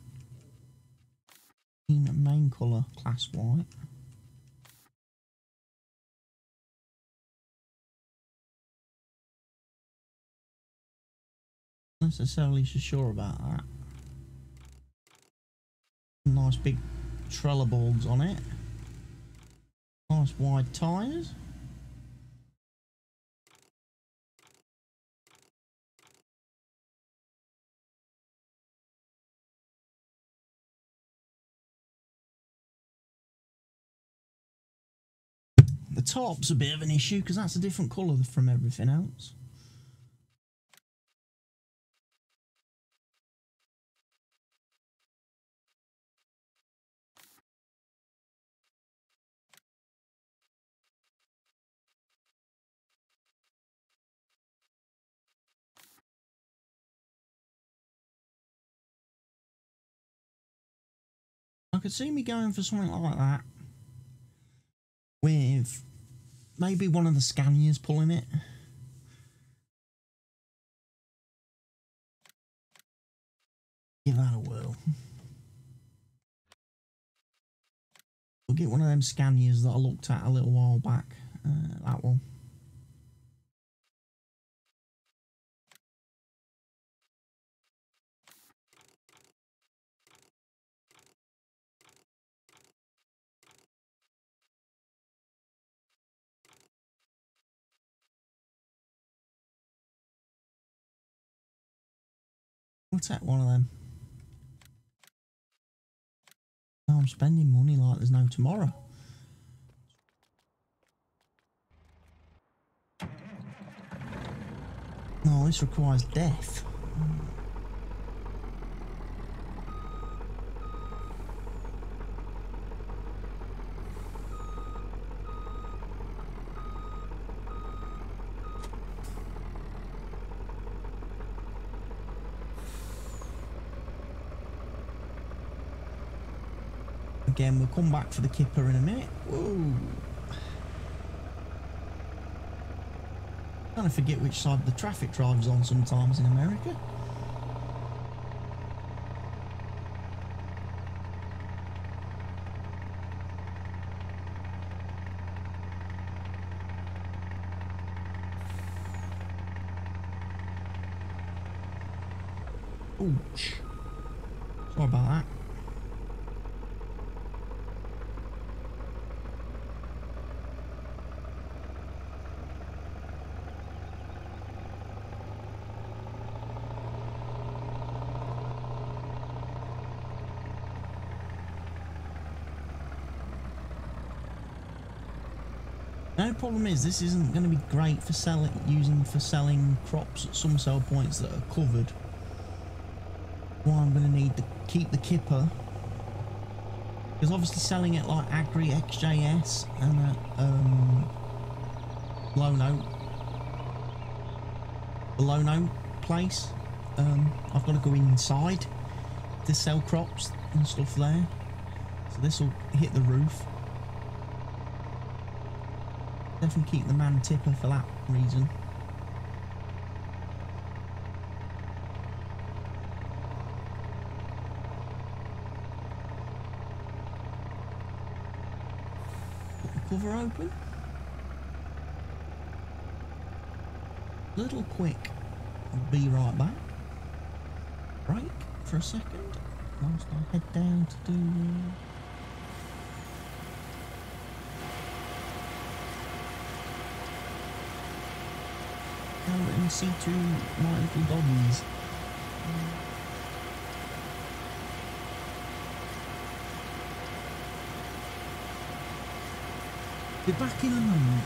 main colour class white. necessarily so sure about that. Nice big Trelleborgs on it. Nice wide tyres. The top's a bit of an issue because that's a different colour from everything else. I could see me going for something like that with maybe one of the Scanias pulling it. Give that a whirl. We'll get one of them Scanias that I looked at a little while back. Uh, that one. We'll take one of them. I'm spending money like there's no tomorrow. No, this requires death. Again, we'll come back for the kipper in a minute. Whoa. Kind of forget which side the traffic drives on sometimes in America. Ouch. Sorry about that. No problem is this isn't going to be great for selling using for selling crops at some sell points that are covered. Well, I'm going to need to keep the kipper because obviously selling it like Agri XJS and a um, Lono, the Lono place, um, I've got to go inside to sell crops and stuff there. So this will hit the roof. Definitely keep the MAN tipper for that reason. Cover open. Little quick. Be right back. Break for a second. Whilst I head down to do. Uh, Me see to my little. Be back in a moment.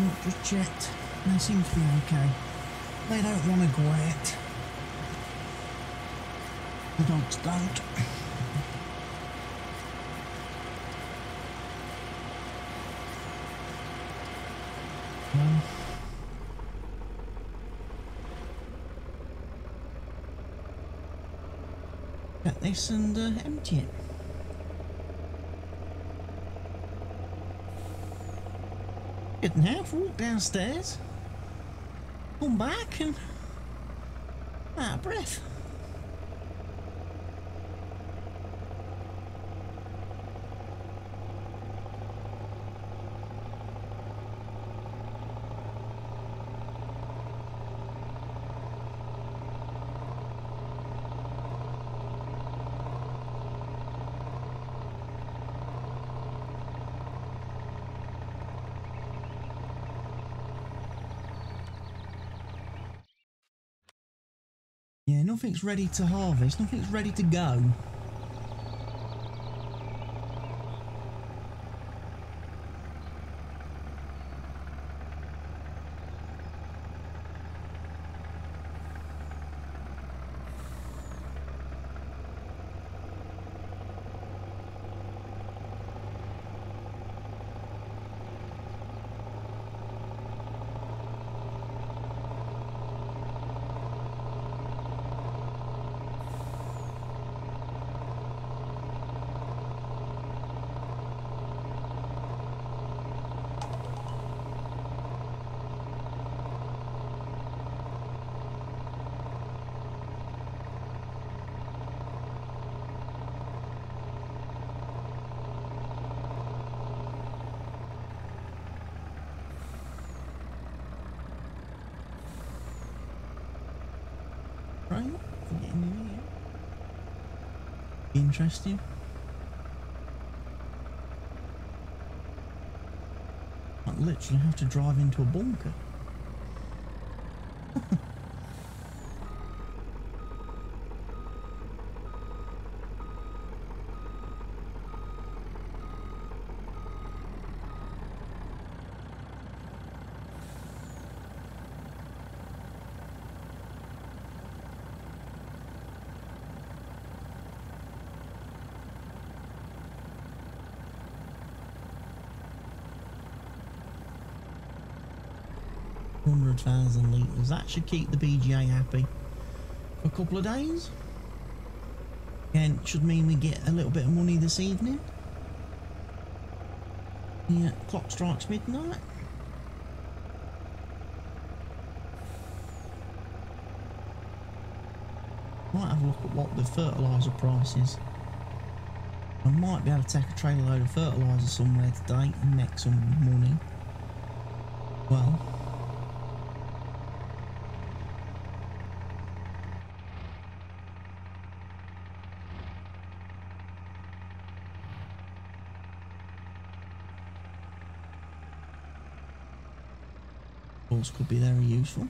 Oh, just checked. They seem to be okay. They don't want to go out. The dogs don't. Get this and uh, empty it. could now walk downstairs, come back and out of breath. Nothing's ready to harvest, nothing's ready to go. Right, forgetting the video. Interesting. I literally have to drive into a bunker. Hundred thousand litres. That should keep the BGA happy for a couple of days. And should mean we get a little bit of money this evening. Yeah, clock strikes midnight. Might have a look at what the fertiliser price is. I might be able to take a trailer load of fertiliser somewhere today and make some money. Well, could be very useful.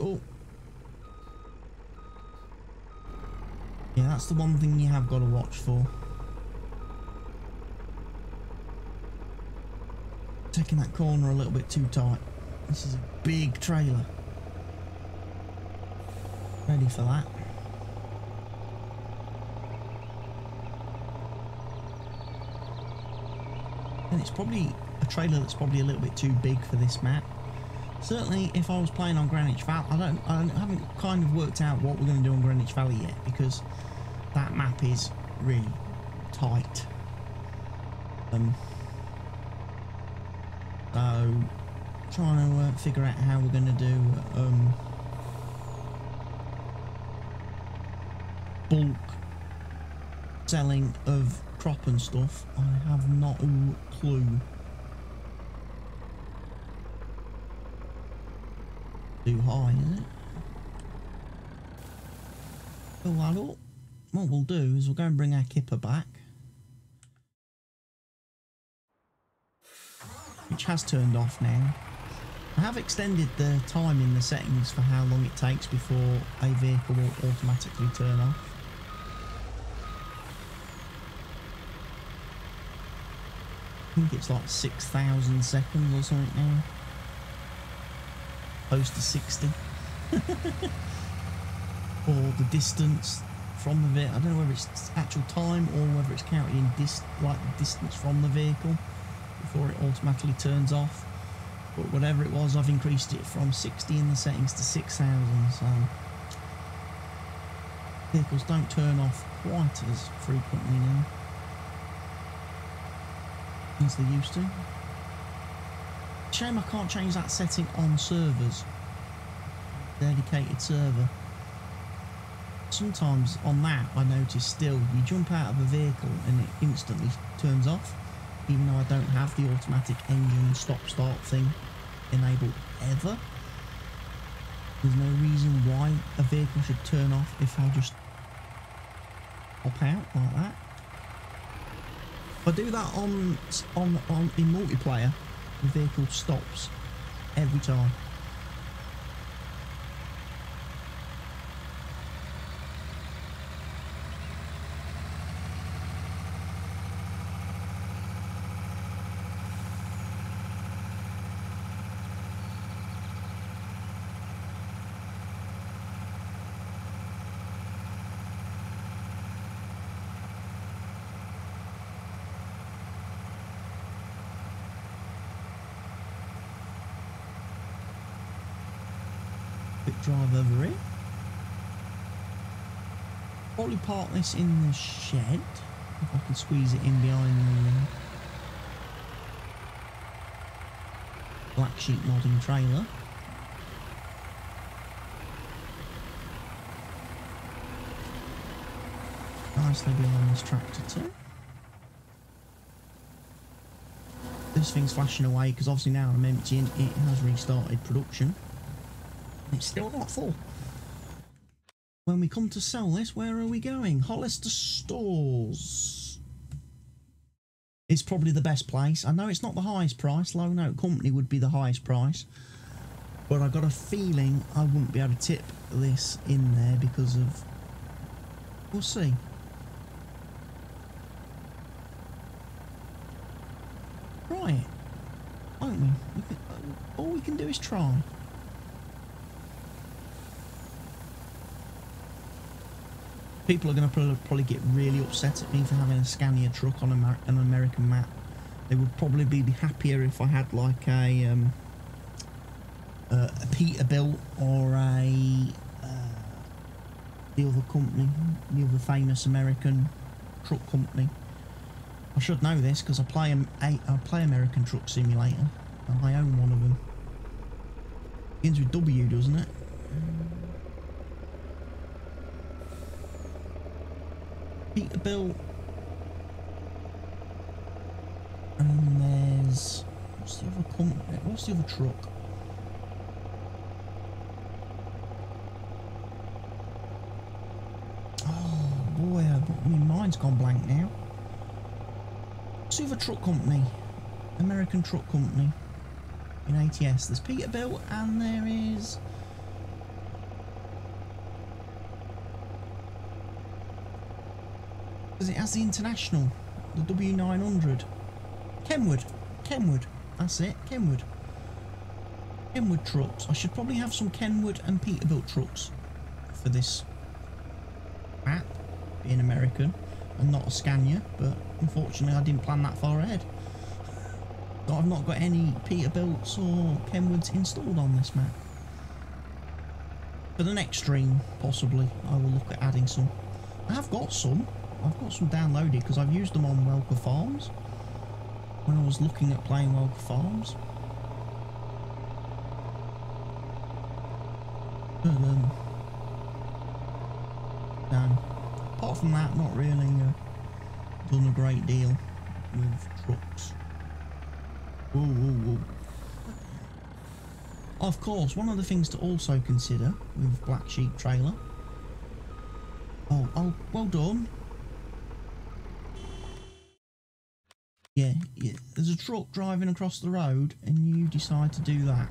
Oh. Yeah, that's the one thing you have got to watch for. Taking that corner a little bit too tight. This is a big trailer. Ready for that. And it's probably a trailer that's probably a little bit too big for this map. Certainly, if I was playing on Greenwich Valley, I don't, I haven't kind of worked out what we're going to do on Greenwich Valley yet because that map is really tight. Um, so, trying to uh, figure out how we're going to do um, bulk selling of crop and stuff. I have not a clue. Too high, is it? Oh, well, what we'll do is we'll go and bring our kipper back. which has turned off now. I have extended the time in the settings for how long it takes before a vehicle will automatically turn off. I think it's like 6,000 seconds or something now. Close to 60. or the distance from the vehicle. I don't know whether it's actual time or whether it's counting dis like distance from the vehicle before it automatically turns off. But whatever it was, I've increased it from 60 in the settings to 6,000, so vehicles don't turn off quite as frequently now as they used to. Shame I can't change that setting on servers. Dedicated server. Sometimes on that I notice still you jump out of a vehicle and it instantly turns off even though I don't have the automatic engine stop start thing enabled ever. There's no reason why a vehicle should turn off if I just pop out like that. If I do that on on on in multiplayer, the vehicle stops every time. Quick drive over here. Probably park this in the shed. If I can squeeze it in behind the uh, black sheep modding trailer. Nicely behind this tractor too. This thing's flashing away because obviously now I'm emptying it has restarted production. It's still not full. When we come to sell this, where are we going? Hollister Stores. It's probably the best place. I know it's not the highest price. Lone Note Company would be the highest price. But I got a feeling I wouldn't be able to tip this in there because of... We'll see. Right. Won't we? we can, all we can do is try. People are going to probably get really upset at me for having a Scania truck on Amer an American map. They would probably be happier if I had like a, um, uh, a Peterbilt or a uh, the other company, the other famous American truck company. I should know this because I play a, I play American Truck Simulator and I own one of them. Begins with W, doesn't it? Peterbilt. And there's what's the other company? What's the other truck? Oh boy, my mind's gone blank now. What's the other truck company? American Truck Company in ATS. There's Peterbilt and there is because it has the international, the W900. Kenworth, Kenworth, that's it, Kenworth. Kenworth trucks. I should probably have some Kenworth and Peterbilt trucks for this map, being American and not a Scania, but unfortunately I didn't plan that far ahead. I've not got any Peterbilts or Kenworths installed on this map. For the next stream, possibly, I will look at adding some. I have got some, I've got some downloaded because I've used them on Welker Farms when I was looking at playing Welker Farms. But, um, no. Apart from that, not really uh, done a great deal with trucks. Whoa, whoa, whoa. Of course, one of the things to also consider with Black Sheep Trailer. Oh, oh, well done. Yeah, yeah, there's a truck driving across the road and you decide to do that.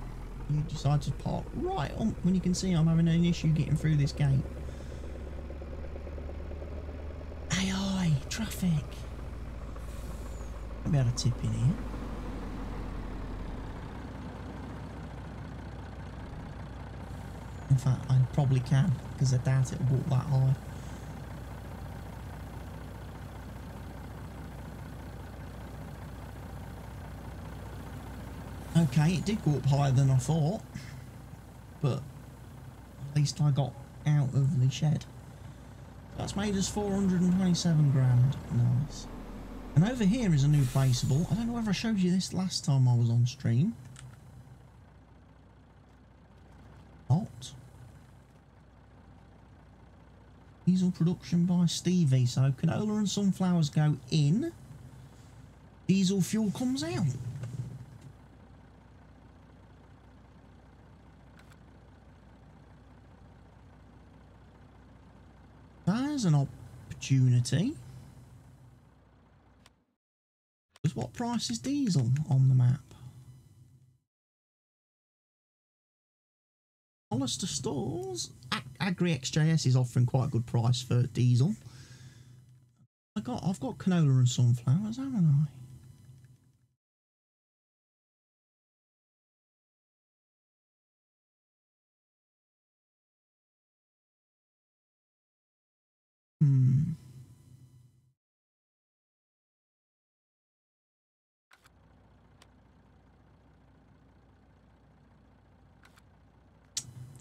You decide to park right on when you can see I'm having an issue getting through this gate. AI, traffic. I'll be to tip in here. In fact, I probably can because I doubt it'll walk that high. Okay, it did go up higher than I thought, but at least I got out of the shed. That's made us 427 grand. Nice. And over here is a new placeable. I don't know whether I showed you this last time I was on stream. What? Diesel production by Stevie. So canola and sunflowers go in. Diesel fuel comes out. There's an opportunity. Because what price is diesel on the map? Hollister Stores. Agri XJS is offering quite a good price for diesel. I got I've got canola and sunflowers, haven't I?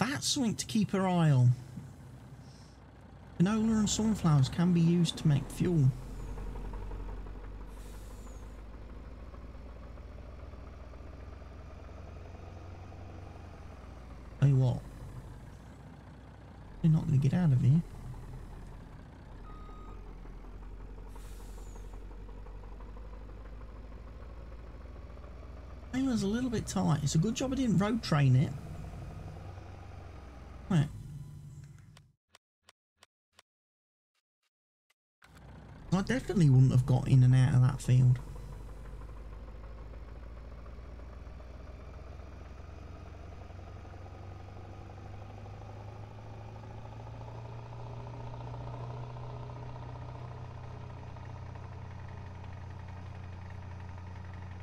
That's something to keep our eye on. Canola and sunflowers can be used to make fuel. Tell you what, they're not going to get out of here. was a little bit tight. It's a good job I didn't road train it. Right. I definitely wouldn't have got in and out of that field.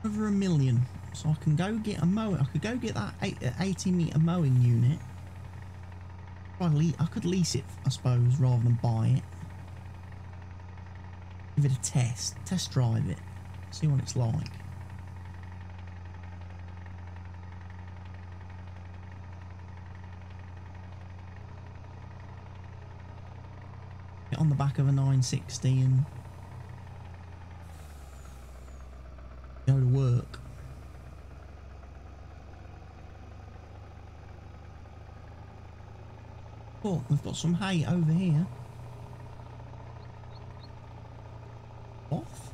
Over a million. So I can go get a mow. I could go get that uh, 80 meter mowing unit. I could lease it, I suppose, rather than buy it. Give it a test. Test drive it. See what it's like. On the back of a 960 and go to work. Oh, we've got some hay over here. Off?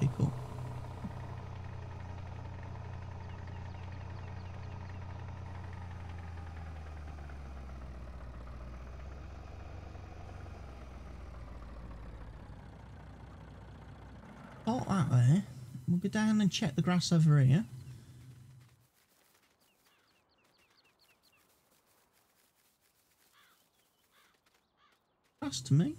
Pick oh, up. Park that there. We'll go down and check the grass over here. to me.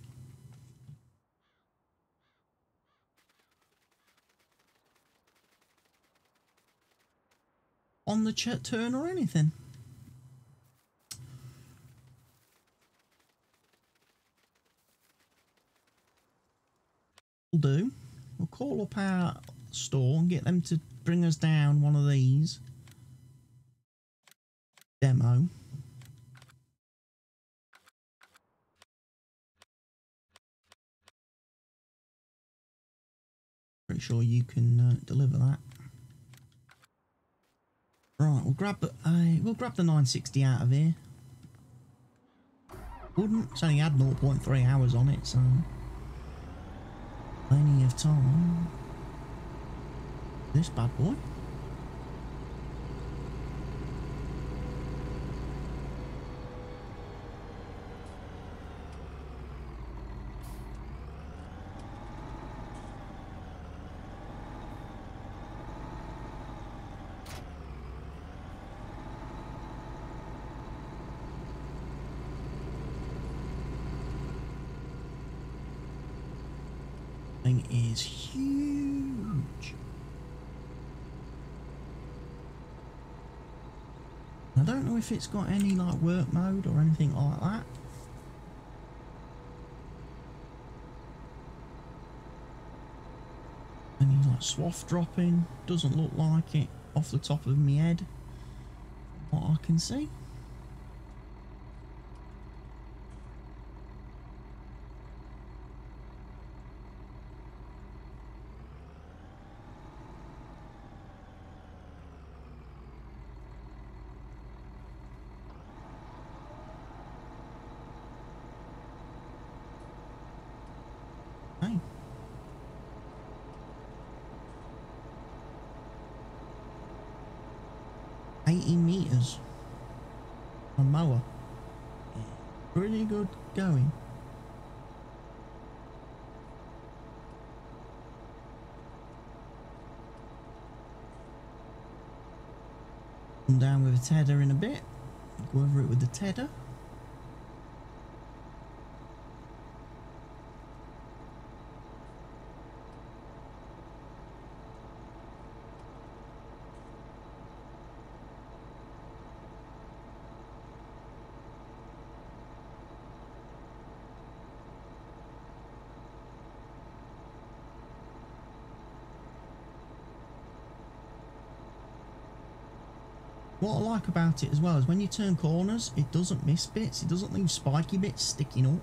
On the chat turn or anything. We'll do. We'll call up our store and get them to bring us down one of these. Demo. Pretty sure you can uh, deliver that. Right, we'll grab the uh, we'll grab the 960 out of here. Wouldn't it's only had 0.3 hours on it, so plenty of time. This bad boy. is huge. I don't know if it's got any like work mode or anything like that. Any like swath dropping. Doesn't look like it off the top of my head. What I can see. Hey. Eighty meters on mower. Pretty good going. Come down with a tedder in a bit. Go over it with the tedder. What I like about it as well is when you turn corners, it doesn't miss bits. It doesn't leave spiky bits sticking up.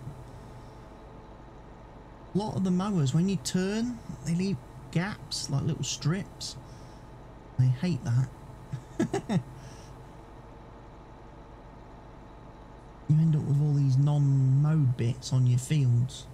A lot of the mowers, when you turn, they leave gaps, like little strips. I hate that. you end up with all these non-mowed bits on your fields.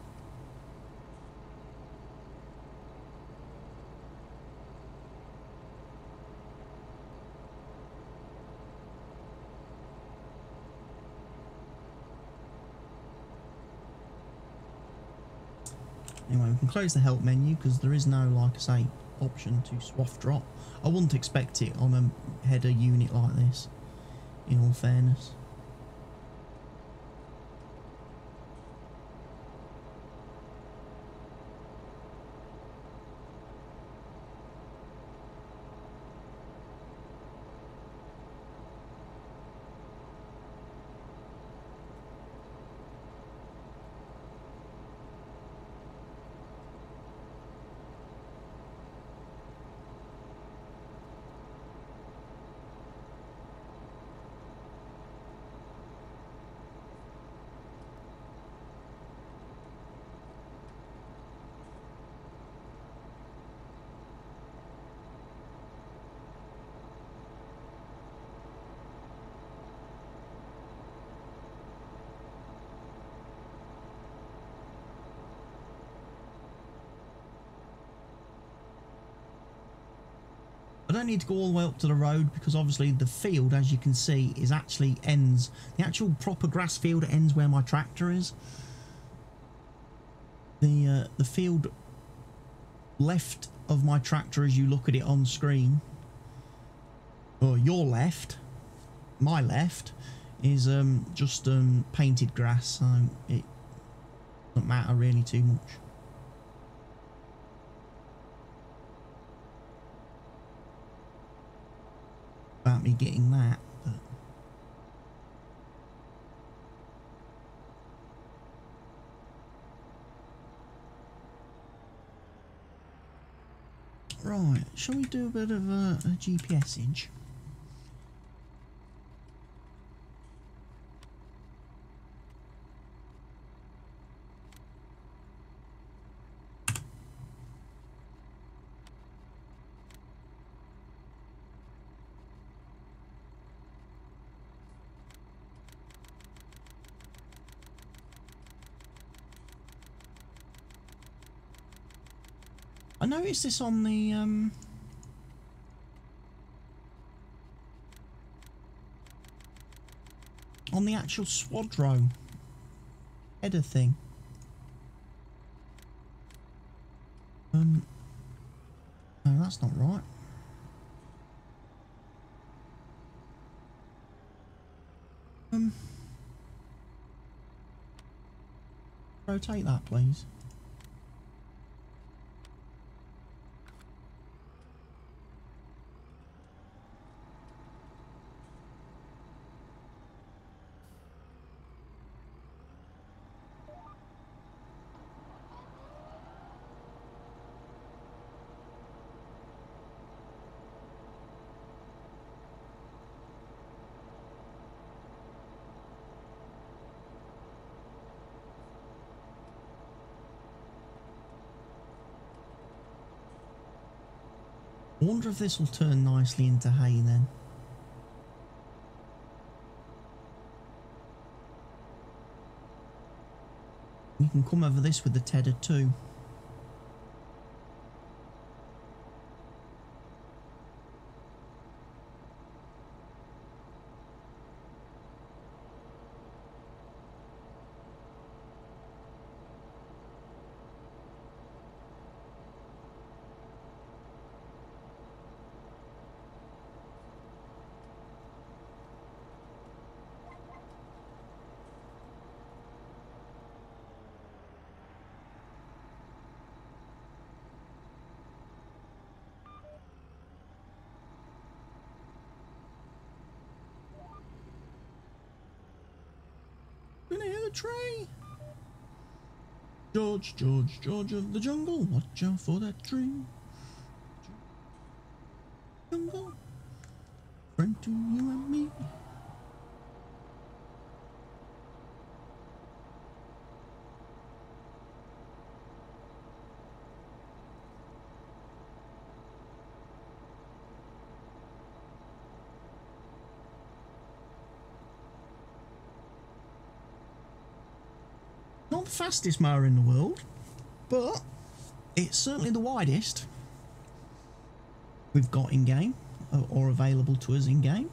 Anyway, can close the help menu because there is no, like I say, option to swath drop. I wouldn't expect it on a header unit like this, in all fairness. Need to go all the way up to the road because obviously the field, as you can see, is actually ends. The actual proper grass field ends where my tractor is. The uh, the field left of my tractor as you look at it on screen, or your left, my left, is um, just um, painted grass, so it doesn't matter really too much. About me getting that, but Right, shall we do a bit of a, a GPSage? I noticed this on the um on the actual Swadro header thing. Um no, that's not right. Um rotate that please. Wonder if this will turn nicely into hay then. You can come over this with the tedder too. Tree. George, George, George of the jungle, watch out for that tree. Jungle, friend to you and me. Not the fastest mower in the world, but it's certainly the widest we've got in game or- uh, or available to us in game.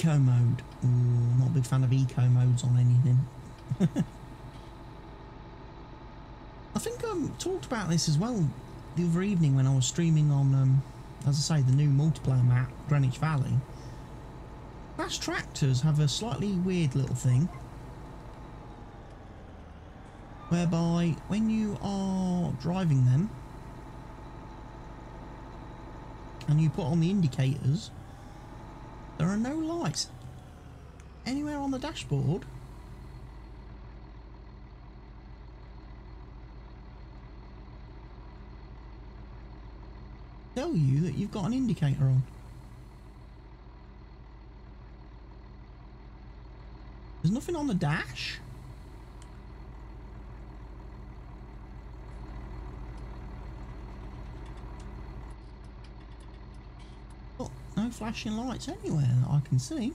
Eco mode. Ooh, not a big fan of eco modes on anything. I think I um, talked about this as well the other evening when I was streaming on, um, as I say, the new multiplayer map, Greenwich Valley. Fast tractors have a slightly weird little thing whereby when you are driving them and you put on the indicators, there are no lights anywhere on the dashboard. Tell you that you've got an indicator on. There's nothing on the dash. Got flashing lights anywhere that I can see.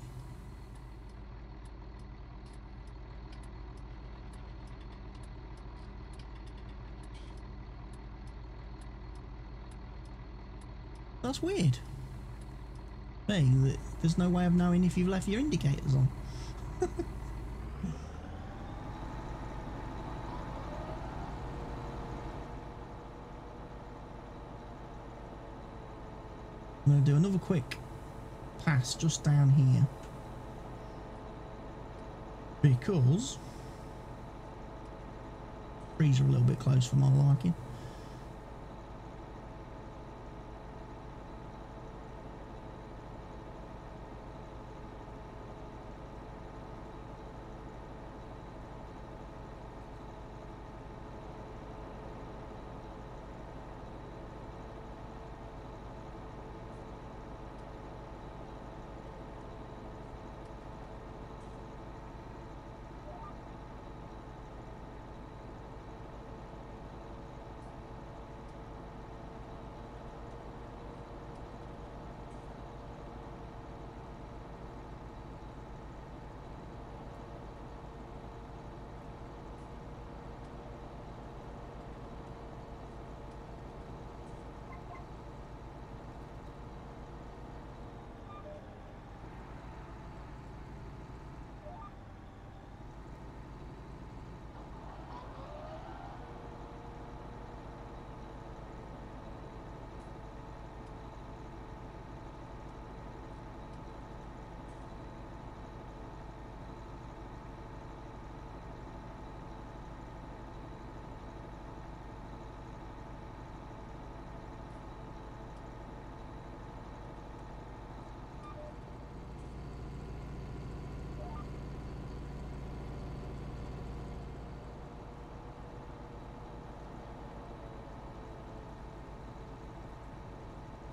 That's weird. Hey, there's no way of knowing if you've left your indicators on. Do another quick pass just down here. Because trees are a little bit close for my liking.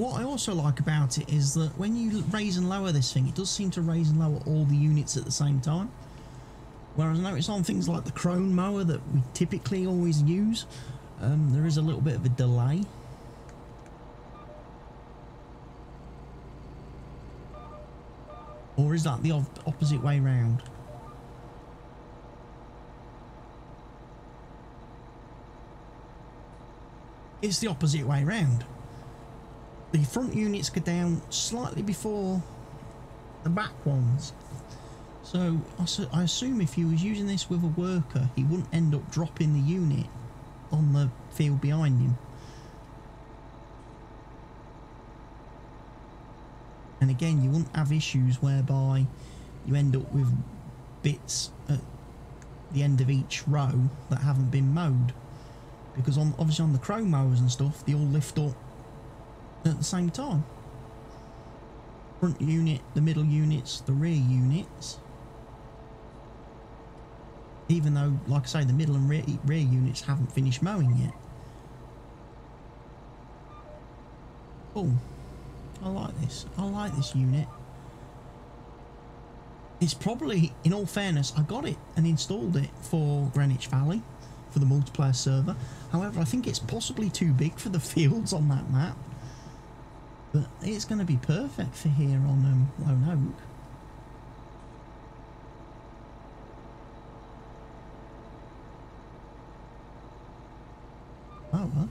What I also like about it is that when you raise and lower this thing, it does seem to raise and lower all the units at the same time. Whereas I notice on things like the Krone mower that we typically always use, um, there is a little bit of a delay. Or is that the opposite way round? It's the opposite way round. The front units go down slightly before the back ones. So I assume if he was using this with a worker, he wouldn't end up dropping the unit on the field behind him. And again, you wouldn't have issues whereby you end up with bits at the end of each row that haven't been mowed. Because on obviously on the Krone mowers and stuff, they all lift up at the same time. Front unit, the middle units, the rear units. Even though, like I say, the middle and rear, rear units haven't finished mowing yet. Oh, I like this. I like this unit. It's probably, in all fairness, I got it and installed it for Greenwich Valley for the multiplayer server. However, I think it's possibly too big for the fields on that map. But it's going to be perfect for here on um, Lone Oak. Oh, well.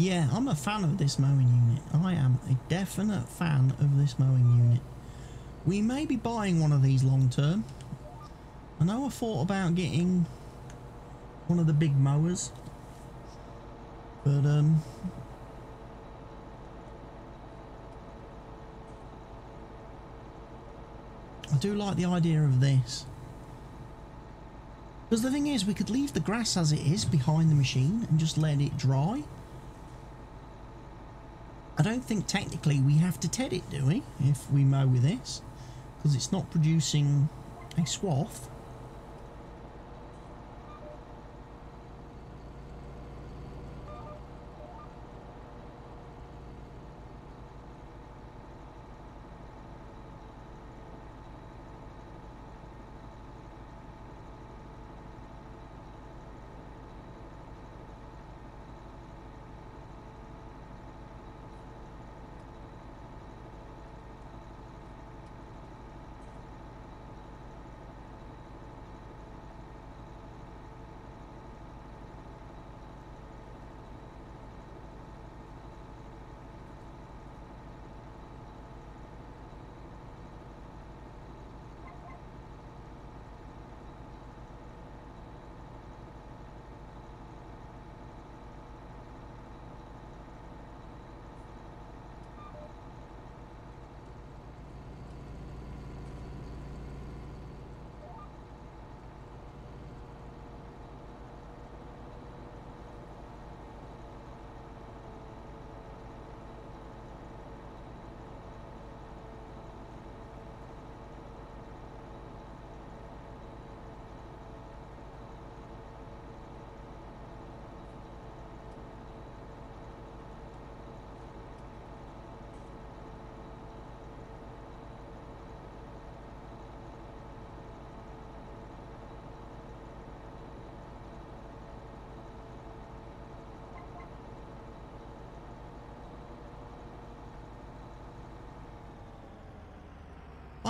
Yeah, I'm a fan of this mowing unit. I am a definite fan of this mowing unit. We may be buying one of these long term. I know I thought about getting one of the big mowers. But, um... I do like the idea of this. Because the thing is, we could leave the grass as it is behind the machine and just let it dry. I don't think technically we have to TED it, do we? If we mow with this. Because it's not producing a swath.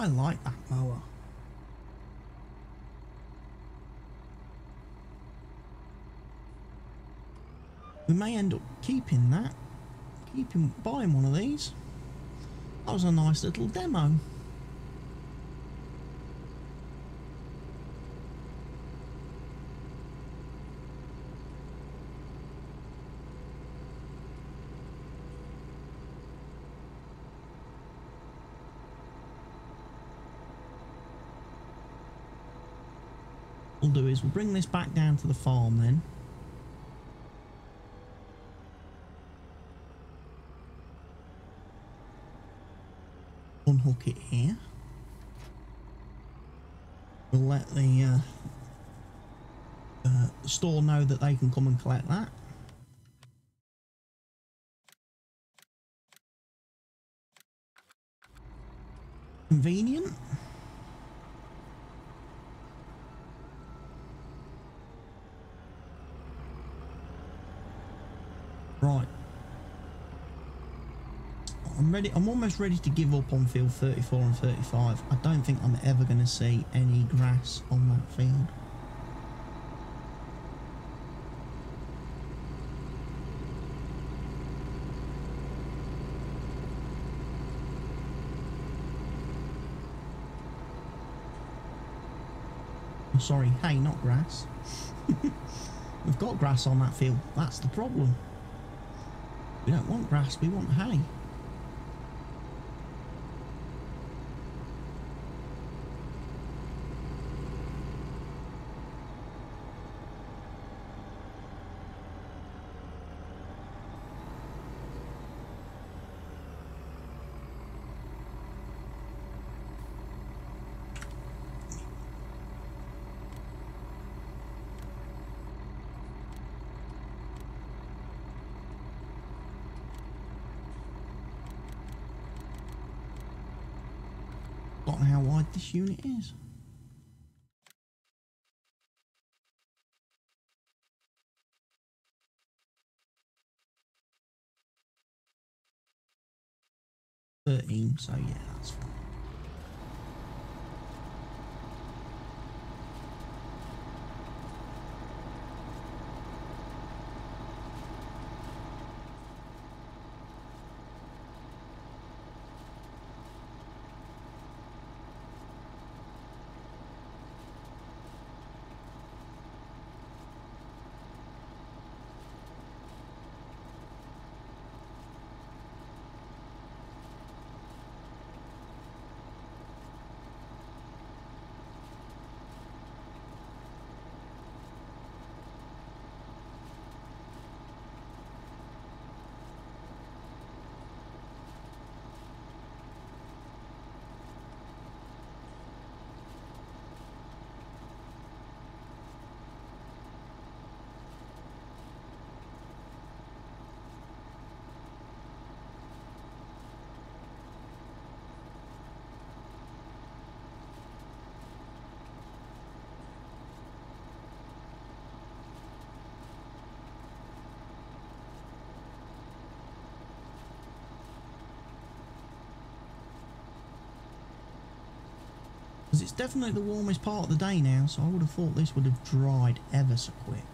I like that mower. We may end up keeping that. Keeping buying one of these. That was a nice little demo. We'll do is we'll bring this back down to the farm then. unhook it here. We'll let the uh, uh, store know that they can come and collect that. Convenient. Right. I'm ready. I'm almost ready to give up on field 34 and 35. I don't think I'm ever going to see any grass on that field. I'm sorry, hay, not grass. We've got grass on that field. That's the problem. We don't want grass, we want hay. forgotten how wide this unit is. Thirteen, so yeah, that's fine. Because it's definitely the warmest part of the day now, so I would have thought this would have dried ever so quick.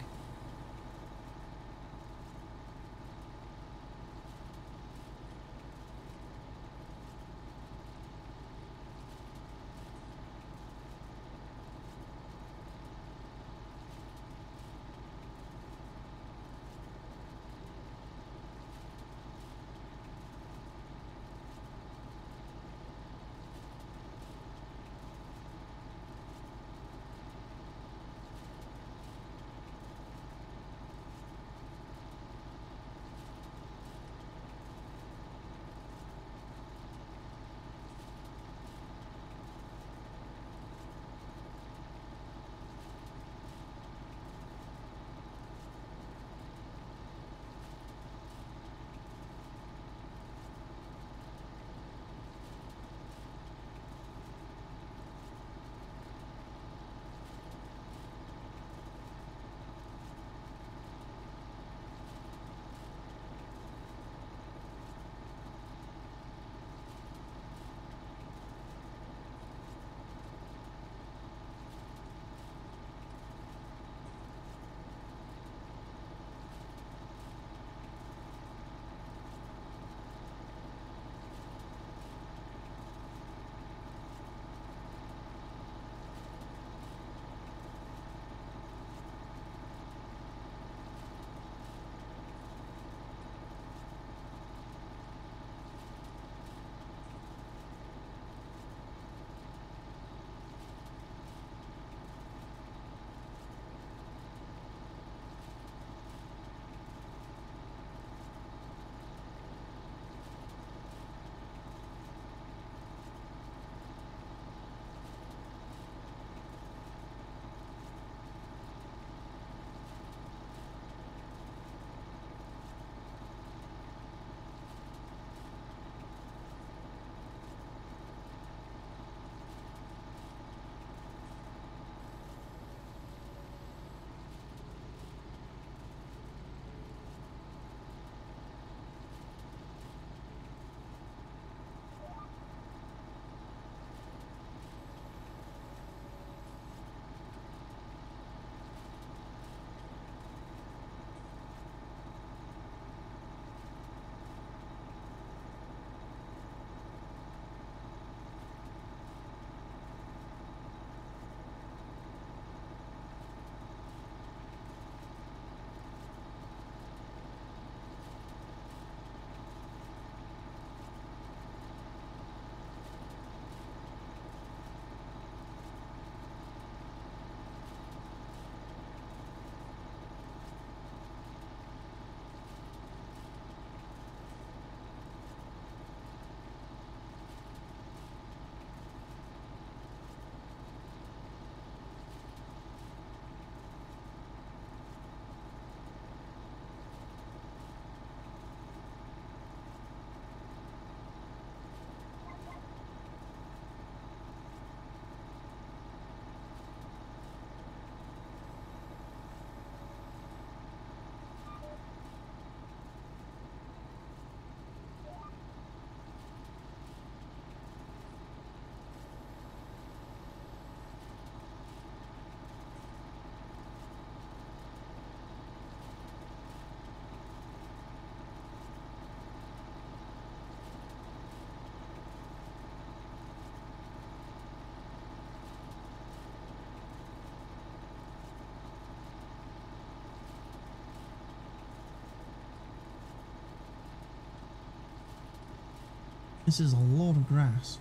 This is a lot of grass.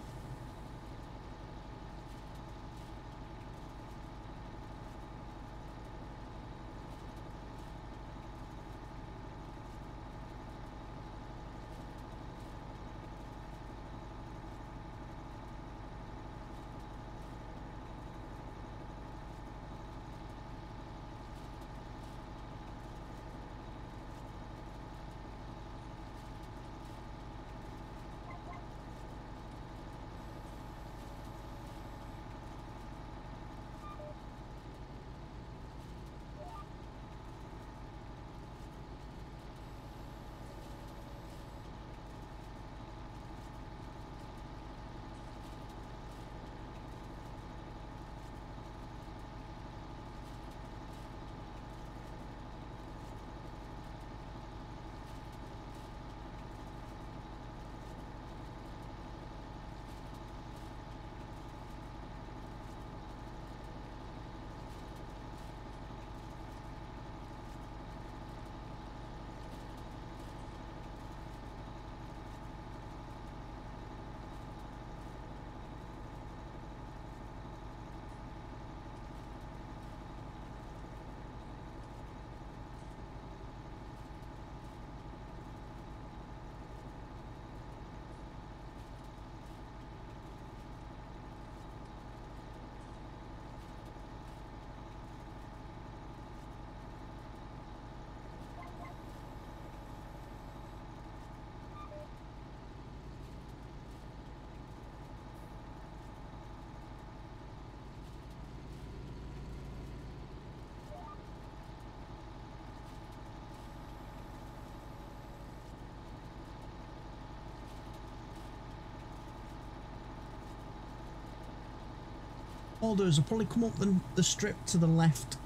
I'll do is I'll probably come up the, the strip to the left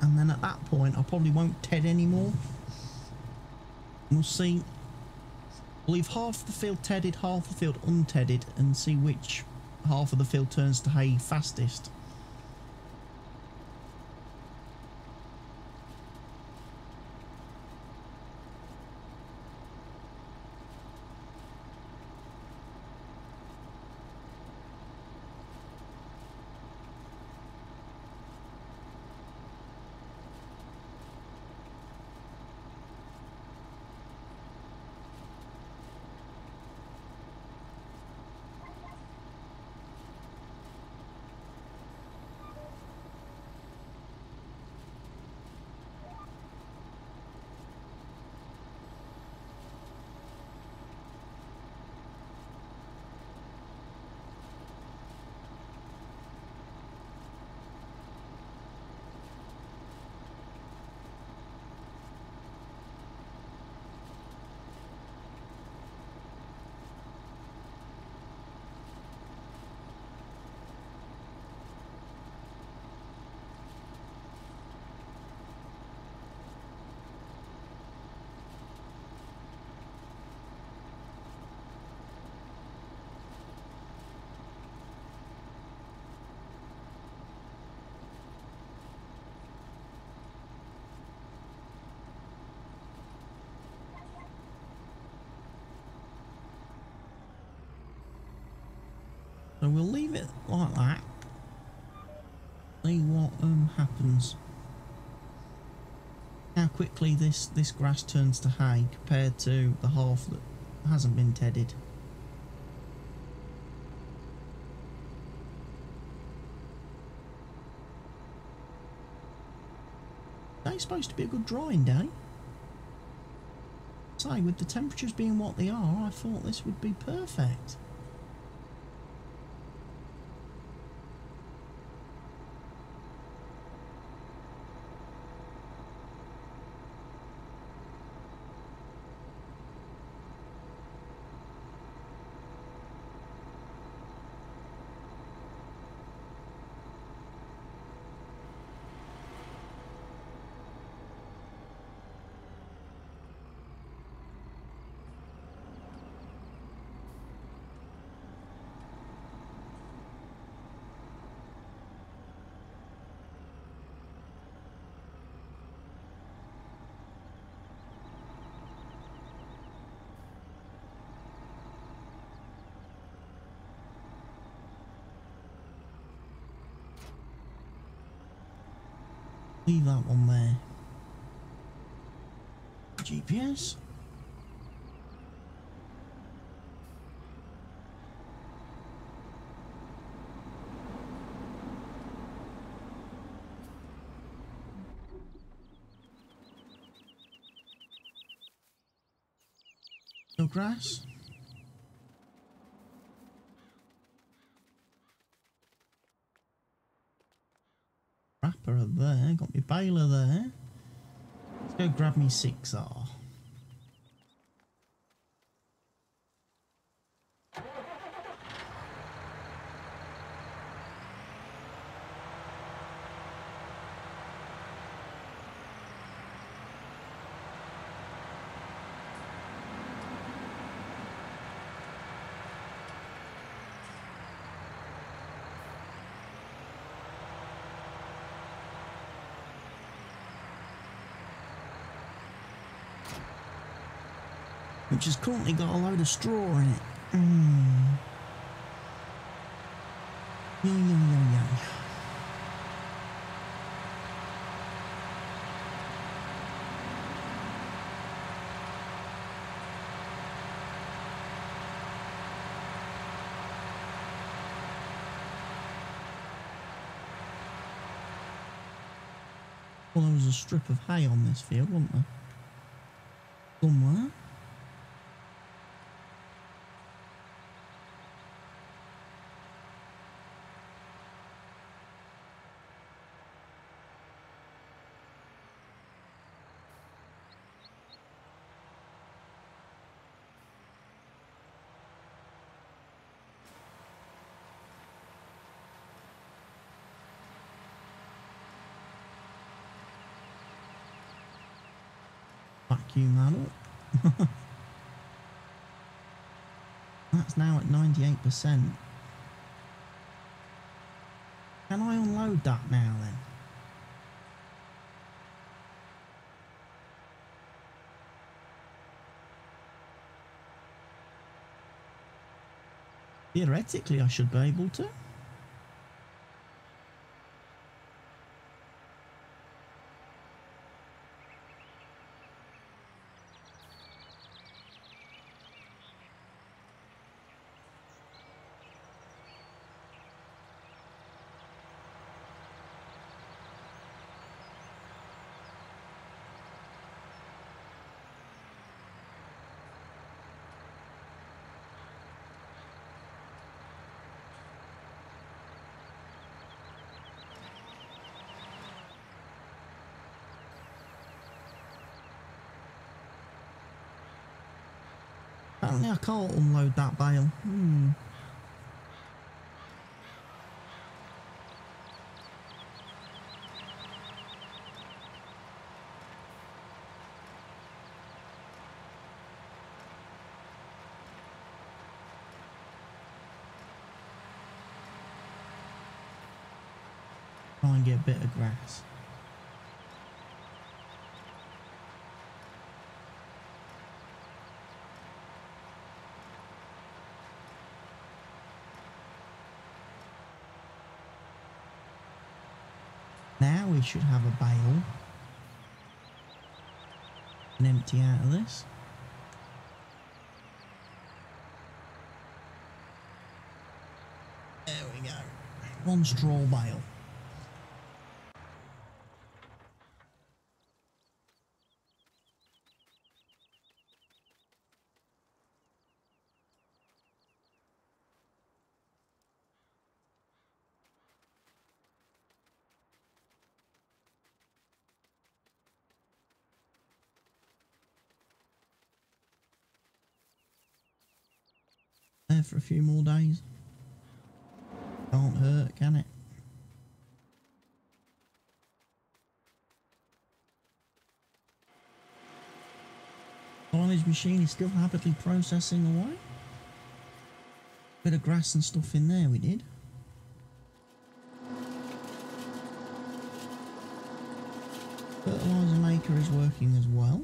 and then at that point I probably won't TED anymore. We'll see. We'll leave half the field tedded, half the field untedded and see which half of the field turns to hay fastest. So we'll leave it like that. See what um happens. How quickly this, this grass turns to hay compared to the half that hasn't been tedded. Today's supposed to be a good drying day. Say, with the temperatures being what they are, I thought this would be perfect. Leave that one there. GPS. No grass. Baler there. Let's go grab me 6R. Which has currently got a load of straw in it. Mm. Yeah, yeah, yeah, yeah. Well, there was a strip of hay on this field, wasn't there? Somewhere. That up. That's now at 98%. Can I unload that now then? Theoretically, I should be able to. Apparently I can't unload that bale. Hmm. Try and get a bit of grass. Now we should have a bale. And empty out of this. There we go. One straw bale. There for a few more days. Can't hurt, can it? Silage machine is still happily processing away. Bit of grass and stuff in there we did. Fertilizer maker is working as well.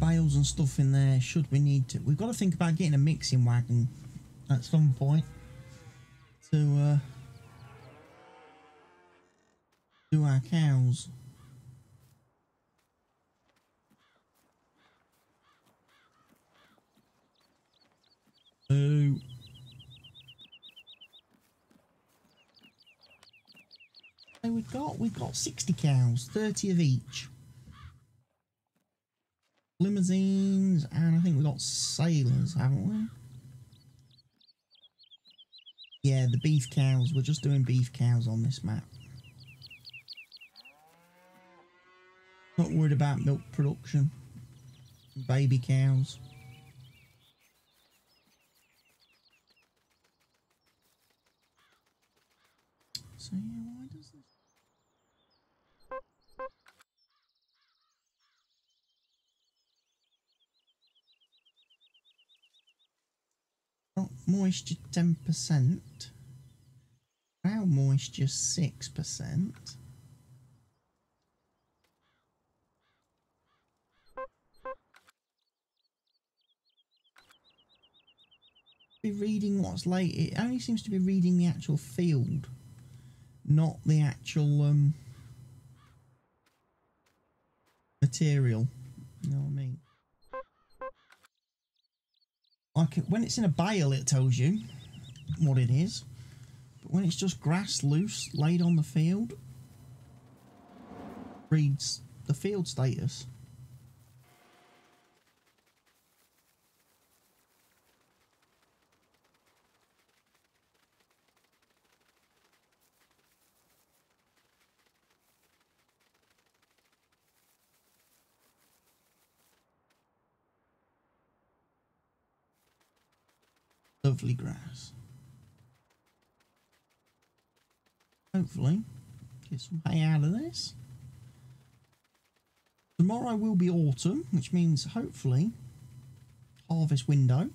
Bales and stuff in there. Should we need to? We've got to think about getting a mixing wagon at some point to uh, do our cows. Boo. So we've got we've got 60 cows, 30 of each. Limousines, and I think we've got sailors, haven't we? Yeah, the beef cows. We're just doing beef cows on this map. Not worried about milk production. Baby cows. So yeah, why does this? Not moisture ten percent. Now moisture six percent. Be reading what's late. It only seems to be reading the actual field, not the actual um material. You know what I mean? Like when it's in a bale, it tells you what it is. But when it's just grass loose laid on the field, reads the field status. Grass. Hopefully, get some hay out of this. Tomorrow will be autumn, which means hopefully harvest window.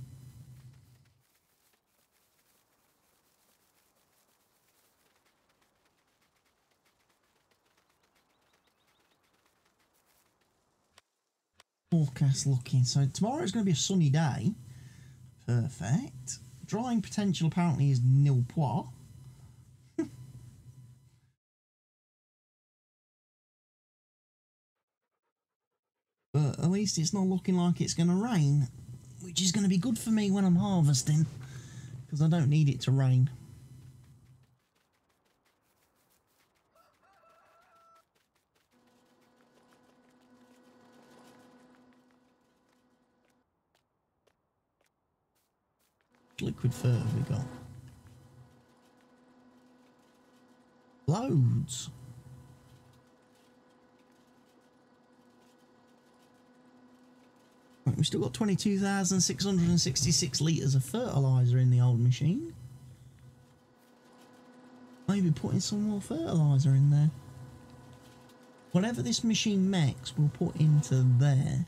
Forecast looking. So tomorrow is going to be a sunny day. Perfect. Drying potential apparently is nil point. but at least it's not looking like it's going to rain, which is going to be good for me when I'm harvesting, because I don't need it to rain. Liquid fur have we got? Loads. Right, we've still got 22,666 litres of fertiliser in the old machine. Maybe putting some more fertiliser in there. Whatever this machine makes, we'll put into there.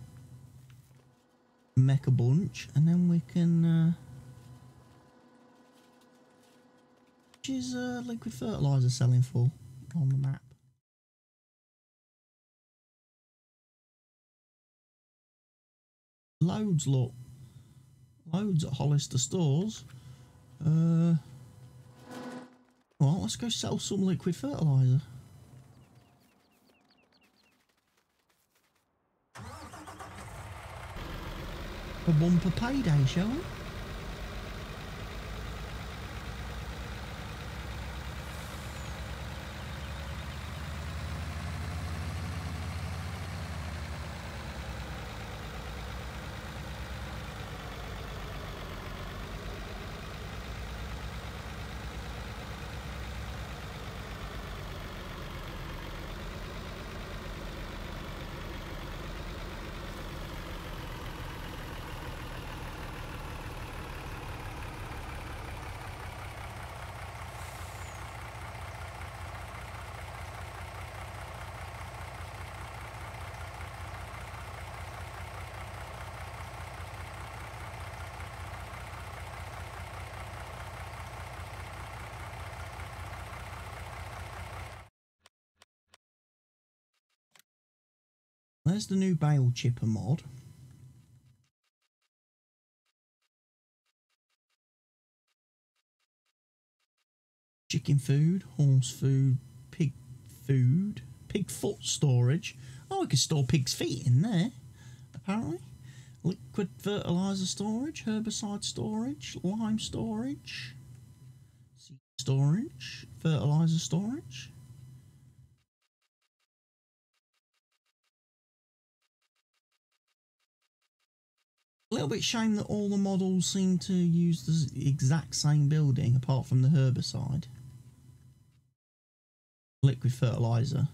Make a bunch, and then we can... Uh, much is uh, liquid fertilizer selling for on the map? Loads, look. Loads at Hollister stores. Uh, well, let's go sell some liquid fertilizer. A bumper payday, shall we? there's the new bale chipper mod. Chicken food, horse food, pig food, pig foot storage. Oh, we can store pig's feet in there, apparently. Liquid fertilizer storage, herbicide storage, lime storage, seed storage, fertilizer storage. Little bit shame that all the models seem to use the exact same building apart from the herbicide. Liquid fertilizer.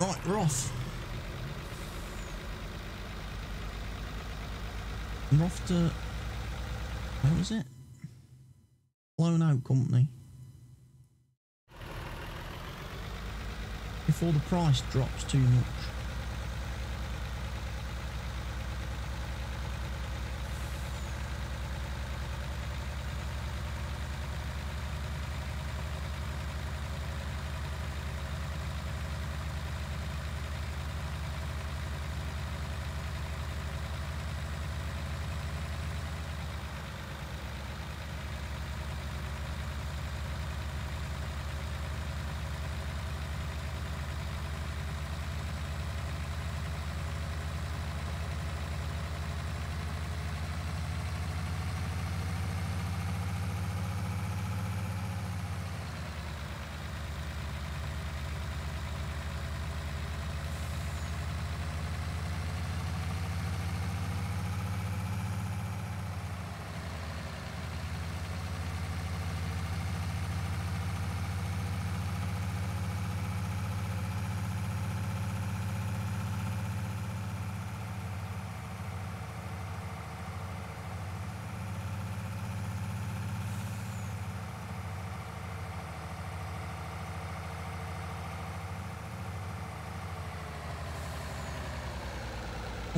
Right, we're off. We're off to... Where was it? Lone Oak Company. Before the price drops too much.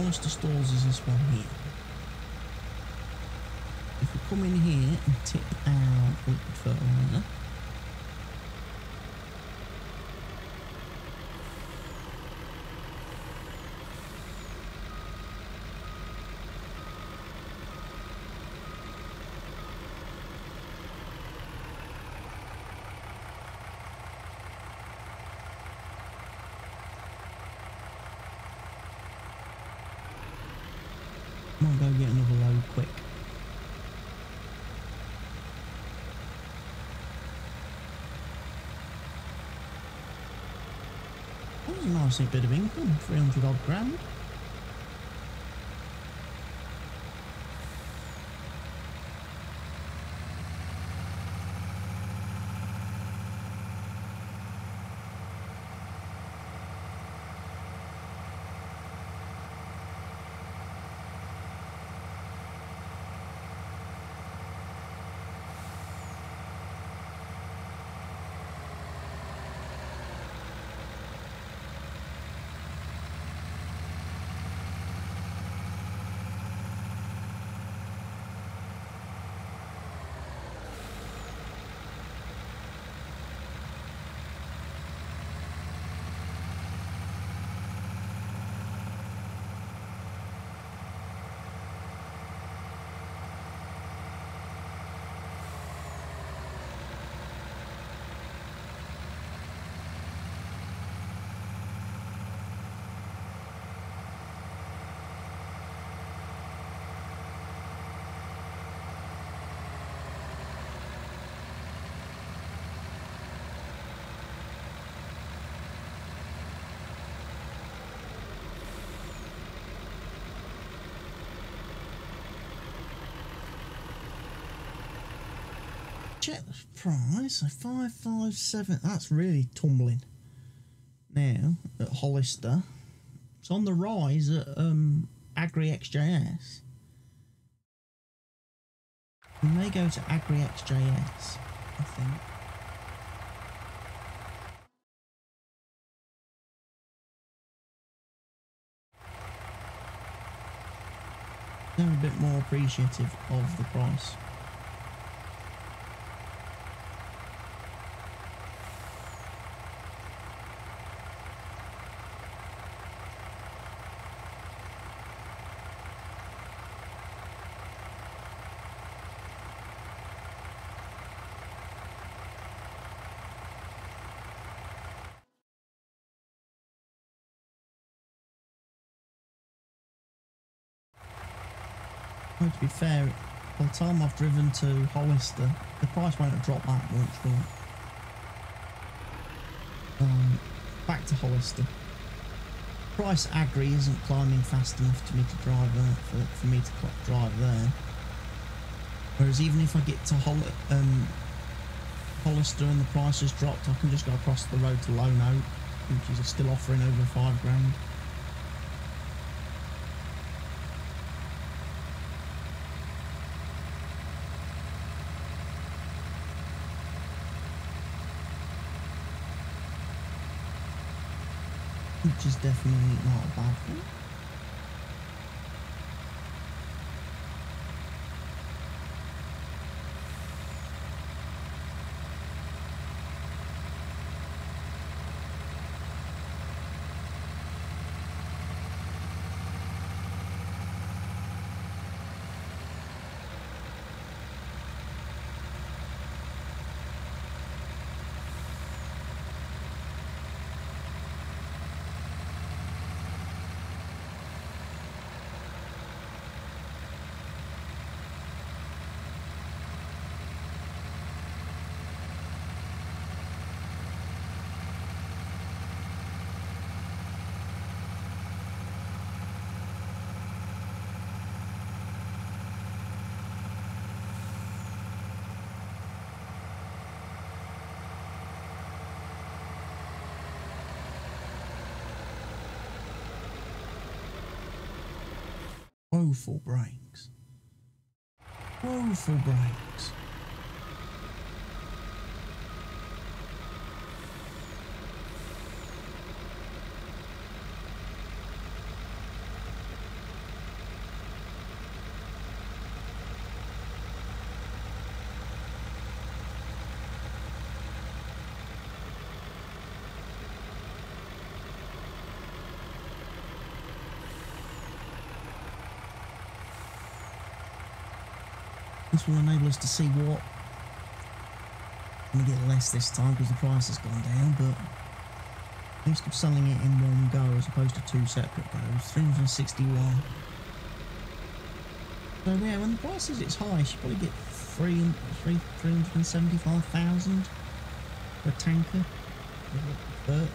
Hollister Stores is this one here. If we come in here and tip our might go get another load quick. Nice bit of income, 300 odd grand. Check the price. So five five seven. That's really tumbling. Now at Hollister, it's on the rise at um, Agri XJS. We may go to Agri XJS. I think. They're a bit more appreciative of the price. To be fair, by the time I've driven to Hollister, the price won't have dropped that much, but um, back to Hollister. Price Agri isn't climbing fast enough to me to drive there, for, for me to drive there. Whereas even if I get to um, Hollister and the price has dropped, I can just go across the road to Lone Oak, which is still offering over five grand. Which is definitely not a bad thing. Woeful brakes. Woeful brakes. Will enable us to see what. Gonna get less this time because the price has gone down, but used to selling it in one go as opposed to two separate goes. 361. So yeah, when the price is its highest, you probably get three, three, 375,000 for a tanker. But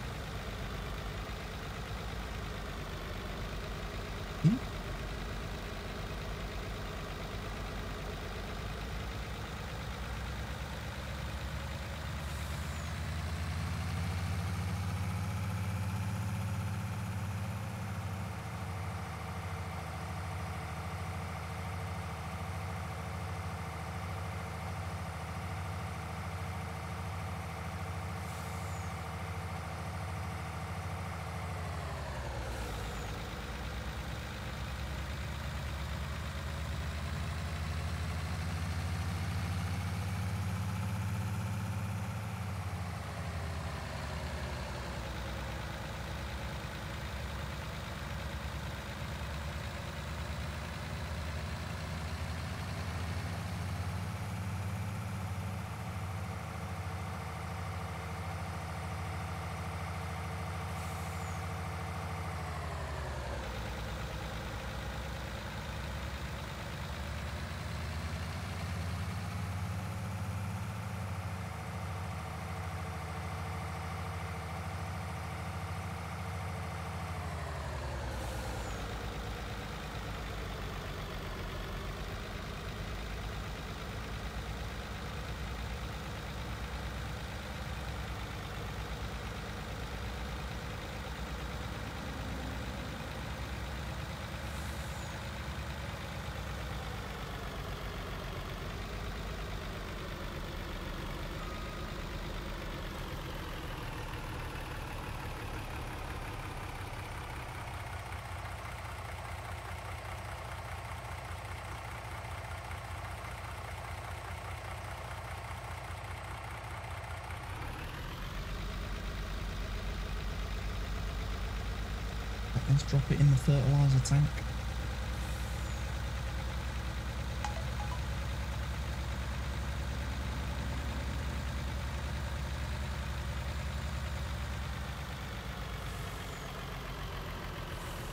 Let's drop it in the fertilizer tank.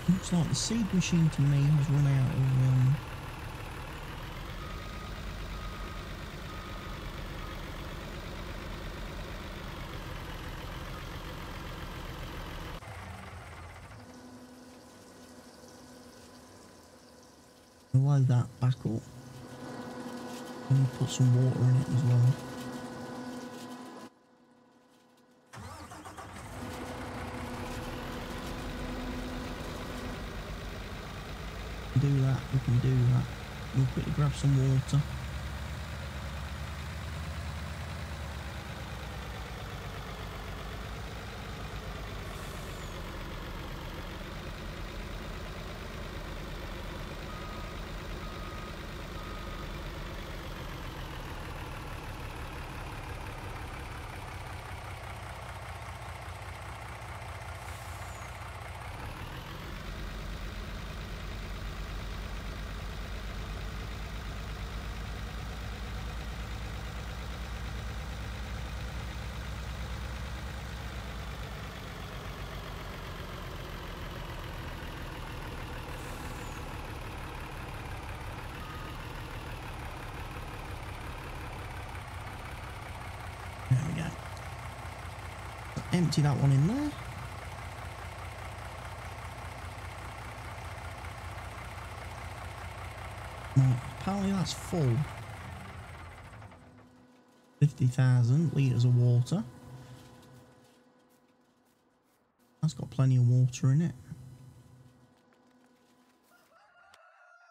Looks like the seed machine to me has run out of um, load that back up. And put some water in it as well. Do that, we can do that. We'll quickly grab some water. There we go. Empty that one in there. Apparently that's full. 50,000 litres of water. That's got plenty of water in it.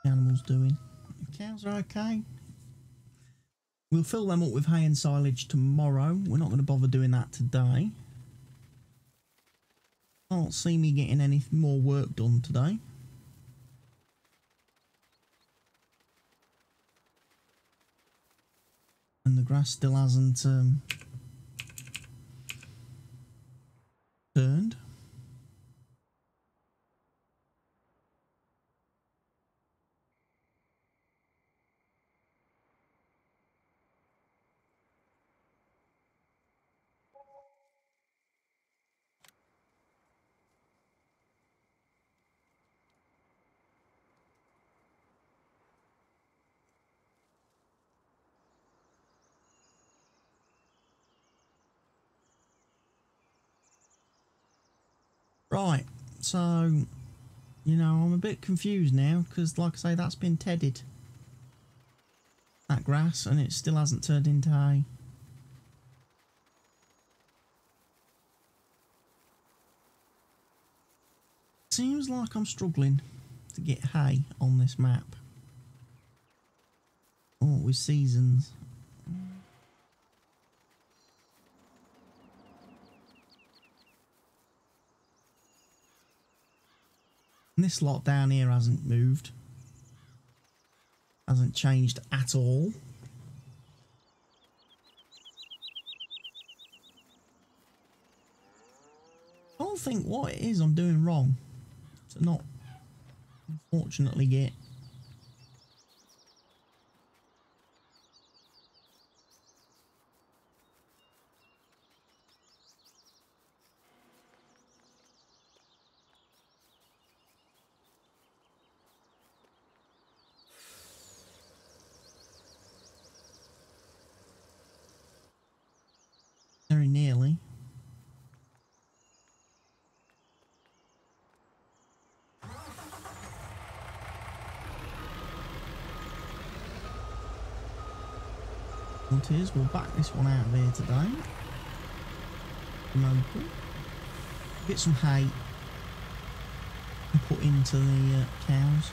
The animals doing. The cows are okay. We'll fill them up with hay and silage tomorrow. We're not going to bother doing that today. Can't see me getting any more work done today. And the grass still hasn't um, turned. Right, so, you know, I'm a bit confused now because, like I say, that's been tedded. That grass, and it still hasn't turned into hay. Seems like I'm struggling to get hay on this map. Oh, with seasons. And this lot down here hasn't moved. Hasn't changed at all. I don't think what it is I'm doing wrong to not unfortunately get very nearly. Is, we'll back this one out of here today. Local. Get some hay and put into the uh, cows.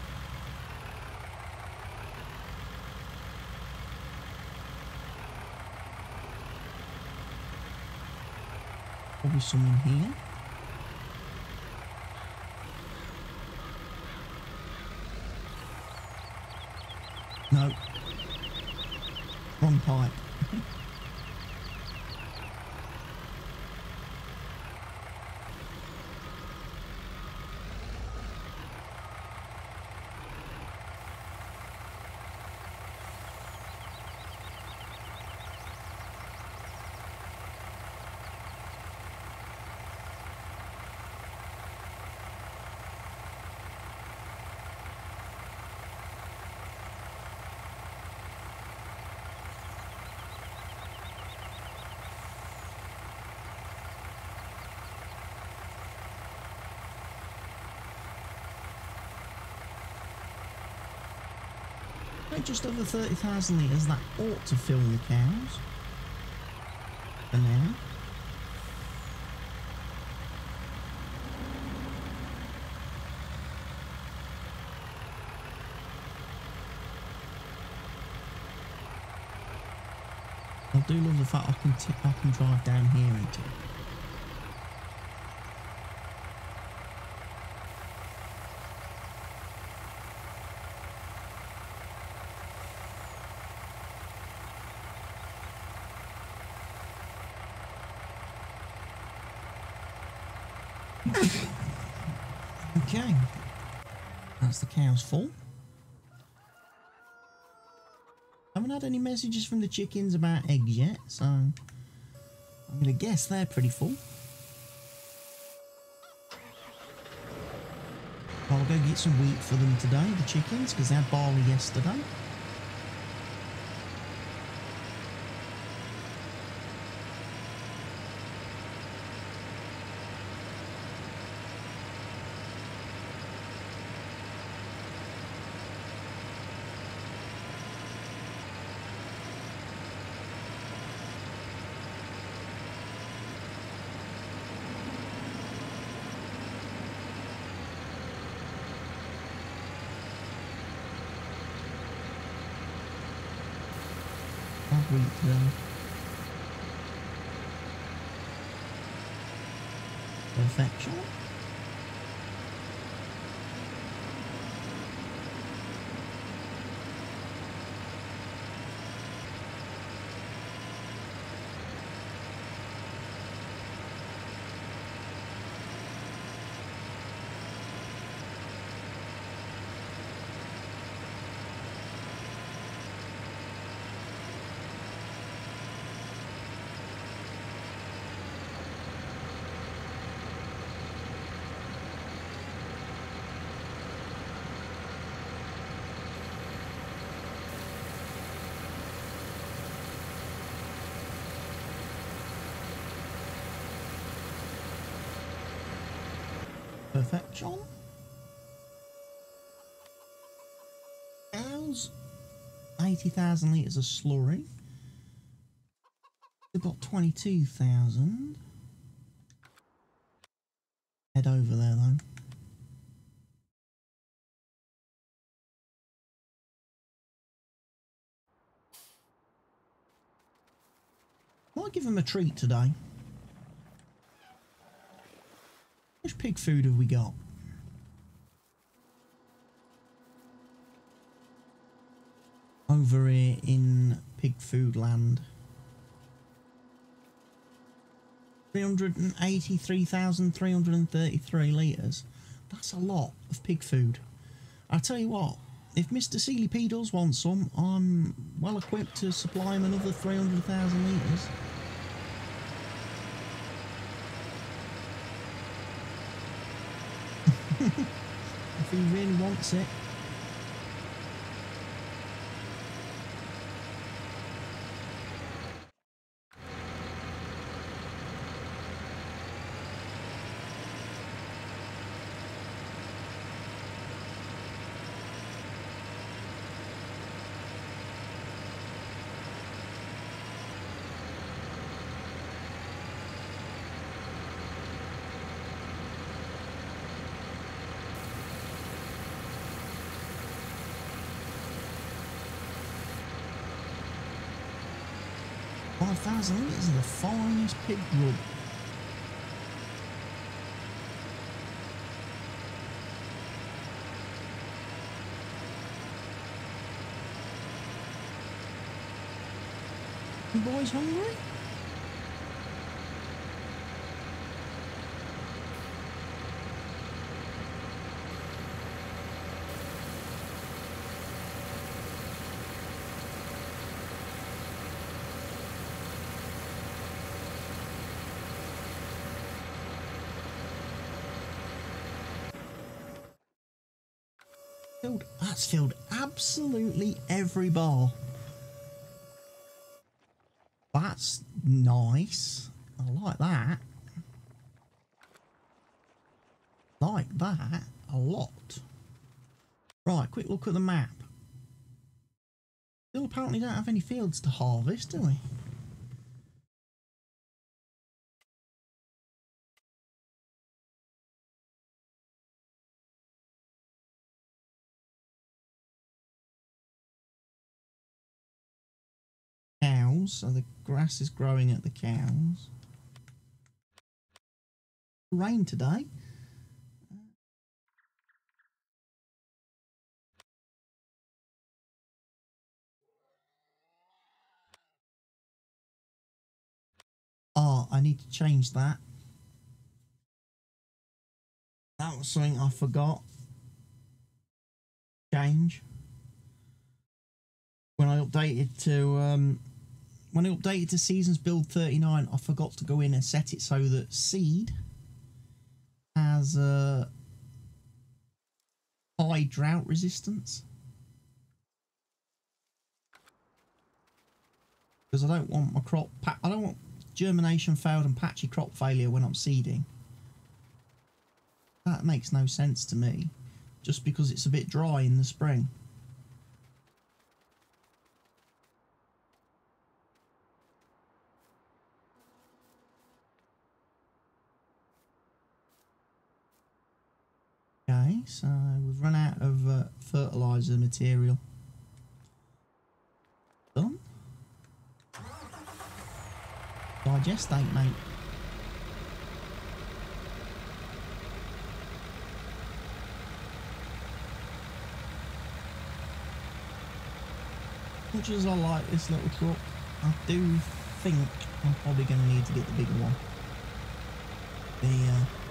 Probably some in here. No. Wrong just over 30,000 litres. That ought to fill the cows. For now. I do love the fact I can I can drive down here it. okay, the cows full. Haven't had any messages from the chickens about eggs yet, so I'm gonna guess they're pretty full. I'll go get some wheat for them today, the chickens, because they had barley yesterday. I'll wheat for them. Perfection. Perfection. Cows, 80,000 litres of slurry. They've got 22,000. Head over there though. Might give them a treat today. How much pig food have we got? Over here in pig food land. 383,333 litres. That's a lot of pig food. I tell you what, if Mr. Sealy P does want some, I'm well equipped to supply him another 300,000 litres. if he really wants it. Thousand litres of the finest pig grub. You boys hungry? Filled, that's filled absolutely every bar. That's nice. I like that. Like that a lot. Right, quick look at the map. Still apparently don't have any fields to harvest, do we? So the grass is growing at the cows. Rain today. Oh, I need to change that. That was something I forgot. Change. When I updated to um, when I updated to seasons build 39, I forgot to go in and set it so that seed has a high drought resistance. Because I don't want my crop, I don't want germination failed and patchy crop failure when I'm seeding. That makes no sense to me, just because it's a bit dry in the spring. Okay, so we've run out of uh, fertilizer material. Done. Digestate, mate. Much as I like this little truck, I do think I'm probably going to need to get the bigger one. The uh,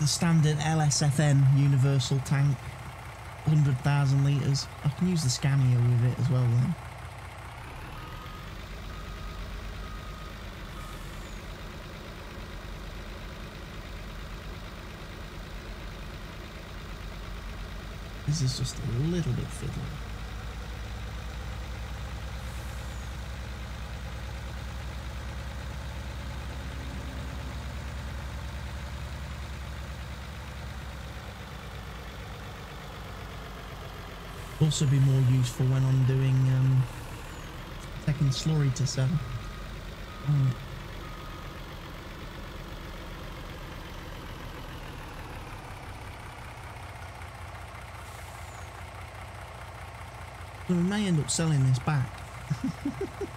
the standard LSFM universal tank, 100,000 litres. I can use the Scania with it as well then. This is just a little bit fiddly. Also be more useful when I'm doing um, taking slurry to sell. So we may end up selling this back.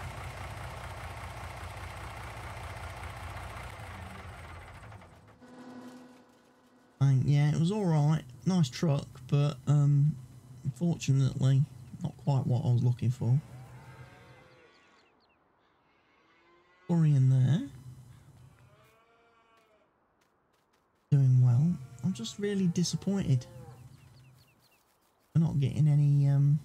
yeah, it was alright. Nice truck, but um, Unfortunately, not quite what I was looking for. Story in there. Doing well. I'm just really disappointed. We're not getting any um,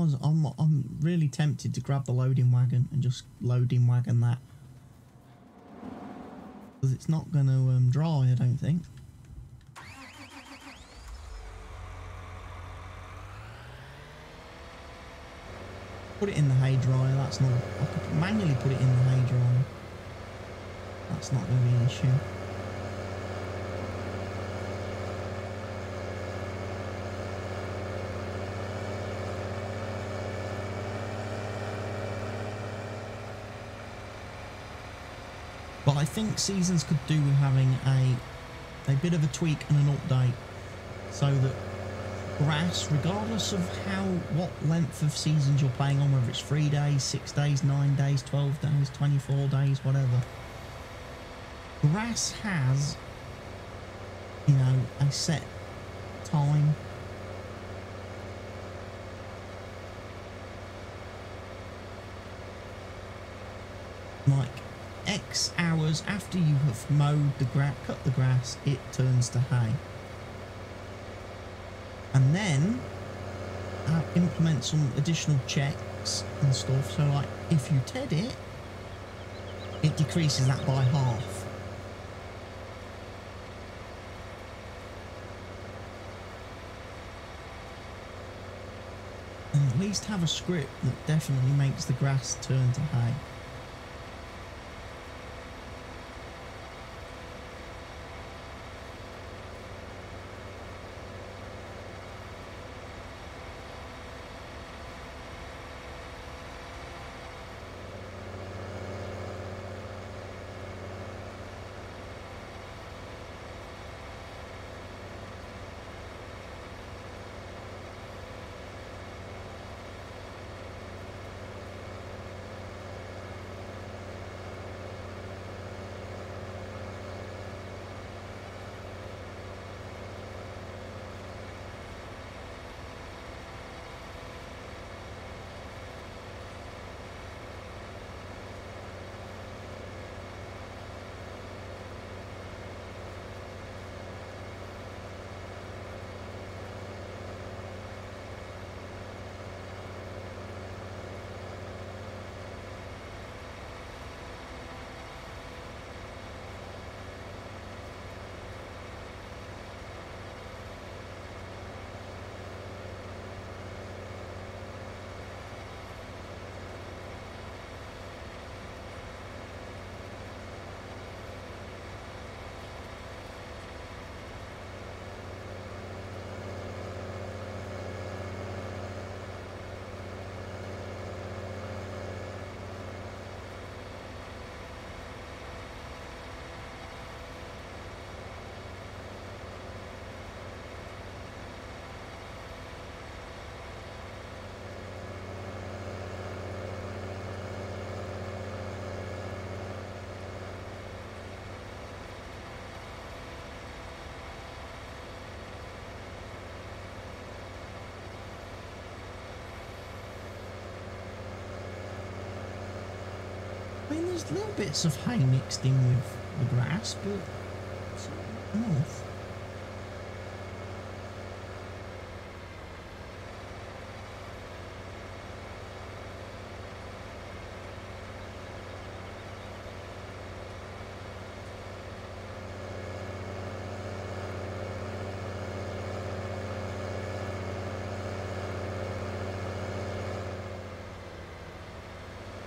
I'm, I'm, I'm really tempted to grab the loading wagon and just loading wagon that. Because it's not going to um, dry, I don't think. Put it in the hay dryer, that's not... I could manually put it in the hay dryer. That's not going to be an issue. Think Seasons could do with having a a bit of a tweak and an update so that grass, regardless of how what length of seasons you're playing on, whether it's three days, six days, nine days, twelve days, twenty-four days, whatever, grass has you know a set time. Like hours after you have mowed the grass, cut the grass, it turns to hay. And then I'll implement some additional checks and stuff. So like if you TED it, it decreases that by half. And at least have a script that definitely makes the grass turn to hay. There's little bits of hay mixed in with the grass, but it's not enough.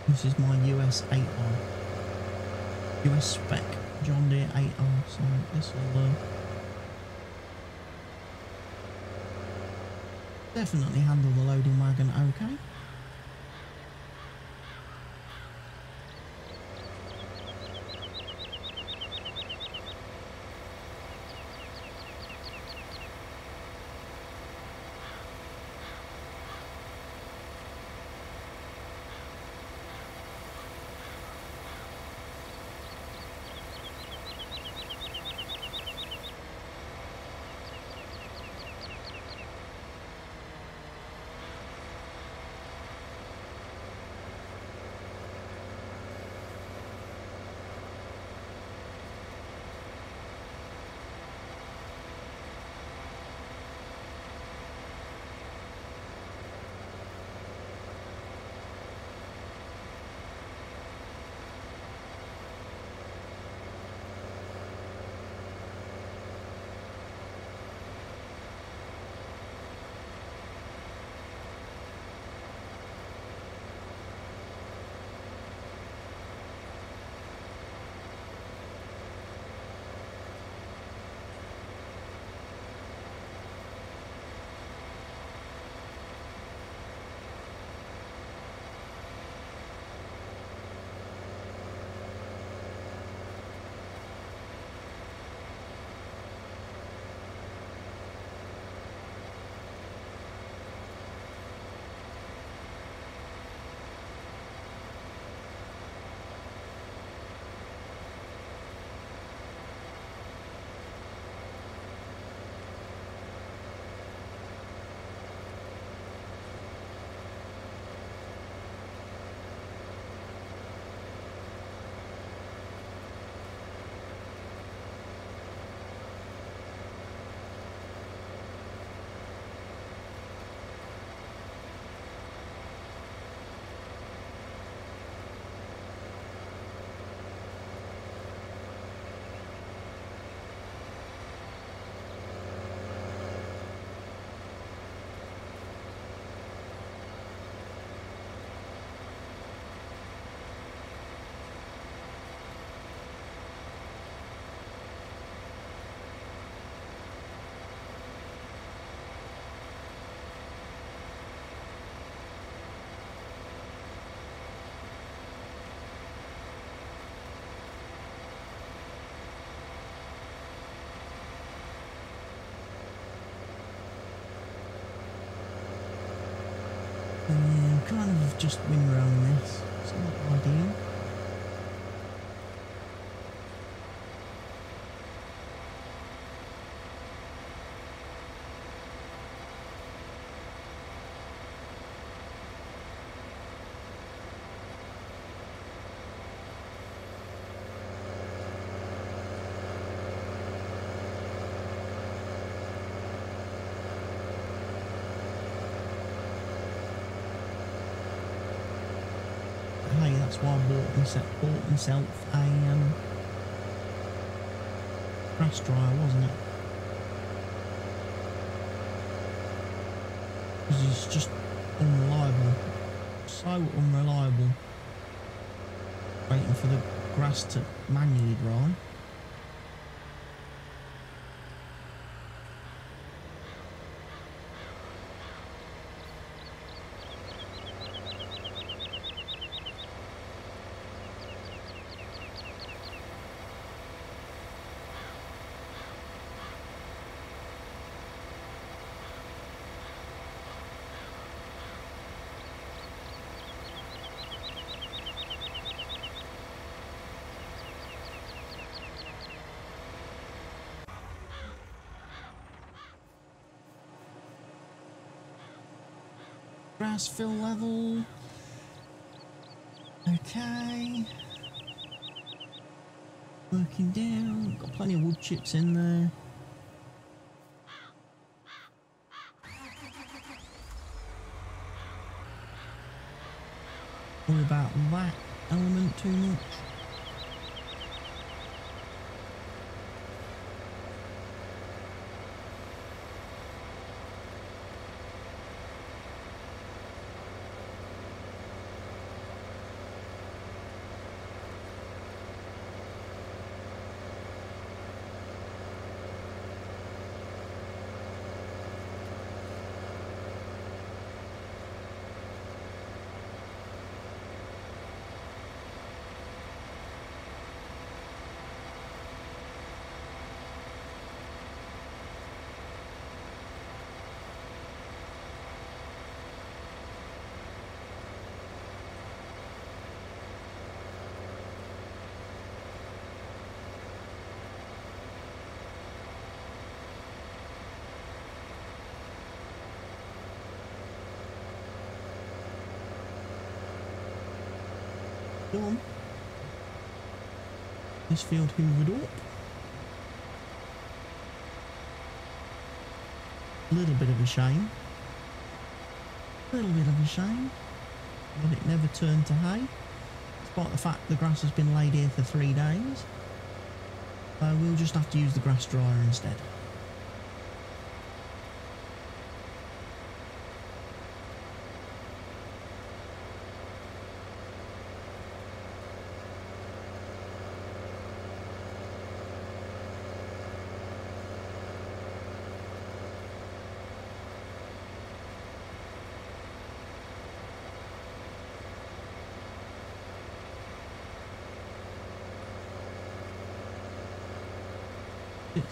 This is my US 8R. US spec John Deere 8R, so this will uh, definitely handle the loading wagon okay. Kind of just windrown this. It's not ideal. Hey, that's why I bought myself, a um, grass dryer, wasn't it? Because it's just unreliable. So unreliable. Waiting for the grass to manually dry. Grass fill level. Okay. Working down. Got plenty of wood chips in there. Worry about that element too much. Go on. This field hoovered up. A little bit of a shame. A little bit of a shame. But it never turned to hay. Despite the fact the grass has been laid here for three days. So we'll just have to use the grass dryer instead.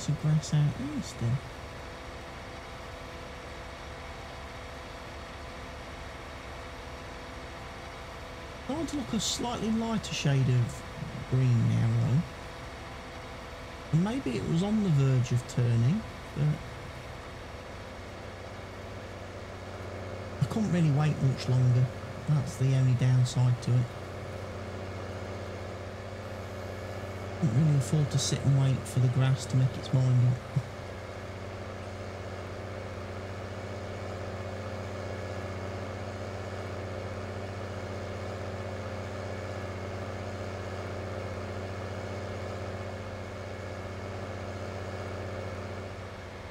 Of grass out to look a slightly lighter shade of green now though. And maybe it was on the verge of turning, but I couldn't really wait much longer. That's the only downside to it. Couldn't really afford to sit and wait for the grass to make its mind up.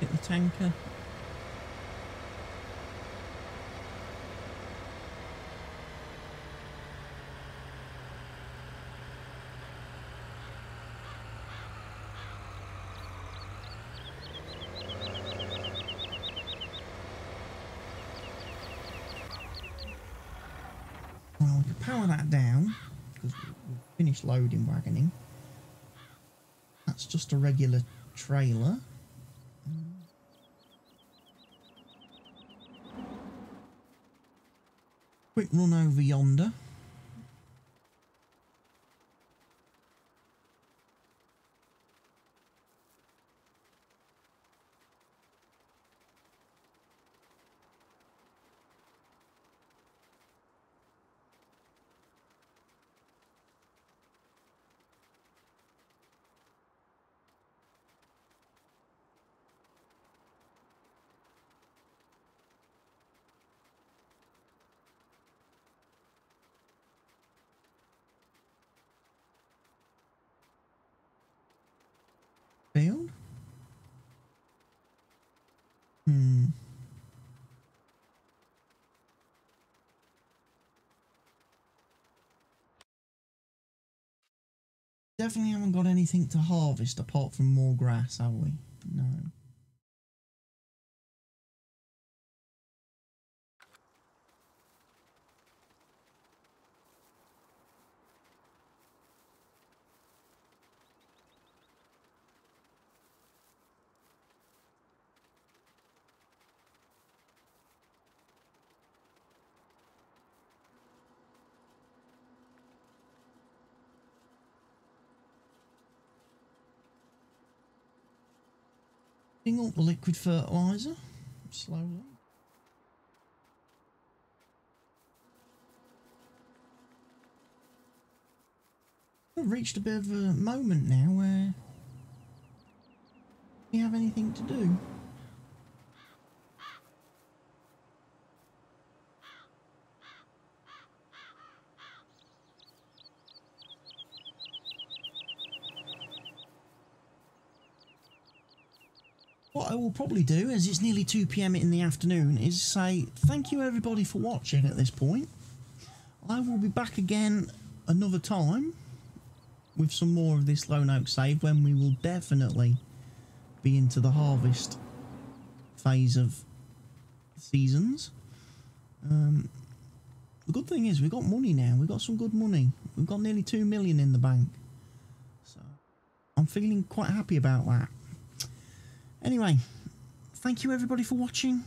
The tanker. Well, we can power that down because finished loading wagoning. That's just a regular trailer. Quick run over yonder. Failed? Hmm. Definitely haven't got anything to harvest apart from more grass, have we? No. Filling up the liquid fertiliser slowly. We've reached a bit of a moment now where we have anything to do. What I will probably do, as it's nearly 2 pm in the afternoon, is say thank you everybody for watching at this point. I will be back again another time with some more of this Lone Oak save when we will definitely be into the harvest phase of seasons. Um, the good thing is we've got money now. We've got some good money. We've got nearly 2 million in the bank. So I'm feeling quite happy about that. Anyway, thank you everybody for watching.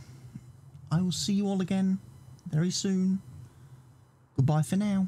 I will see you all again very soon. Goodbye for now.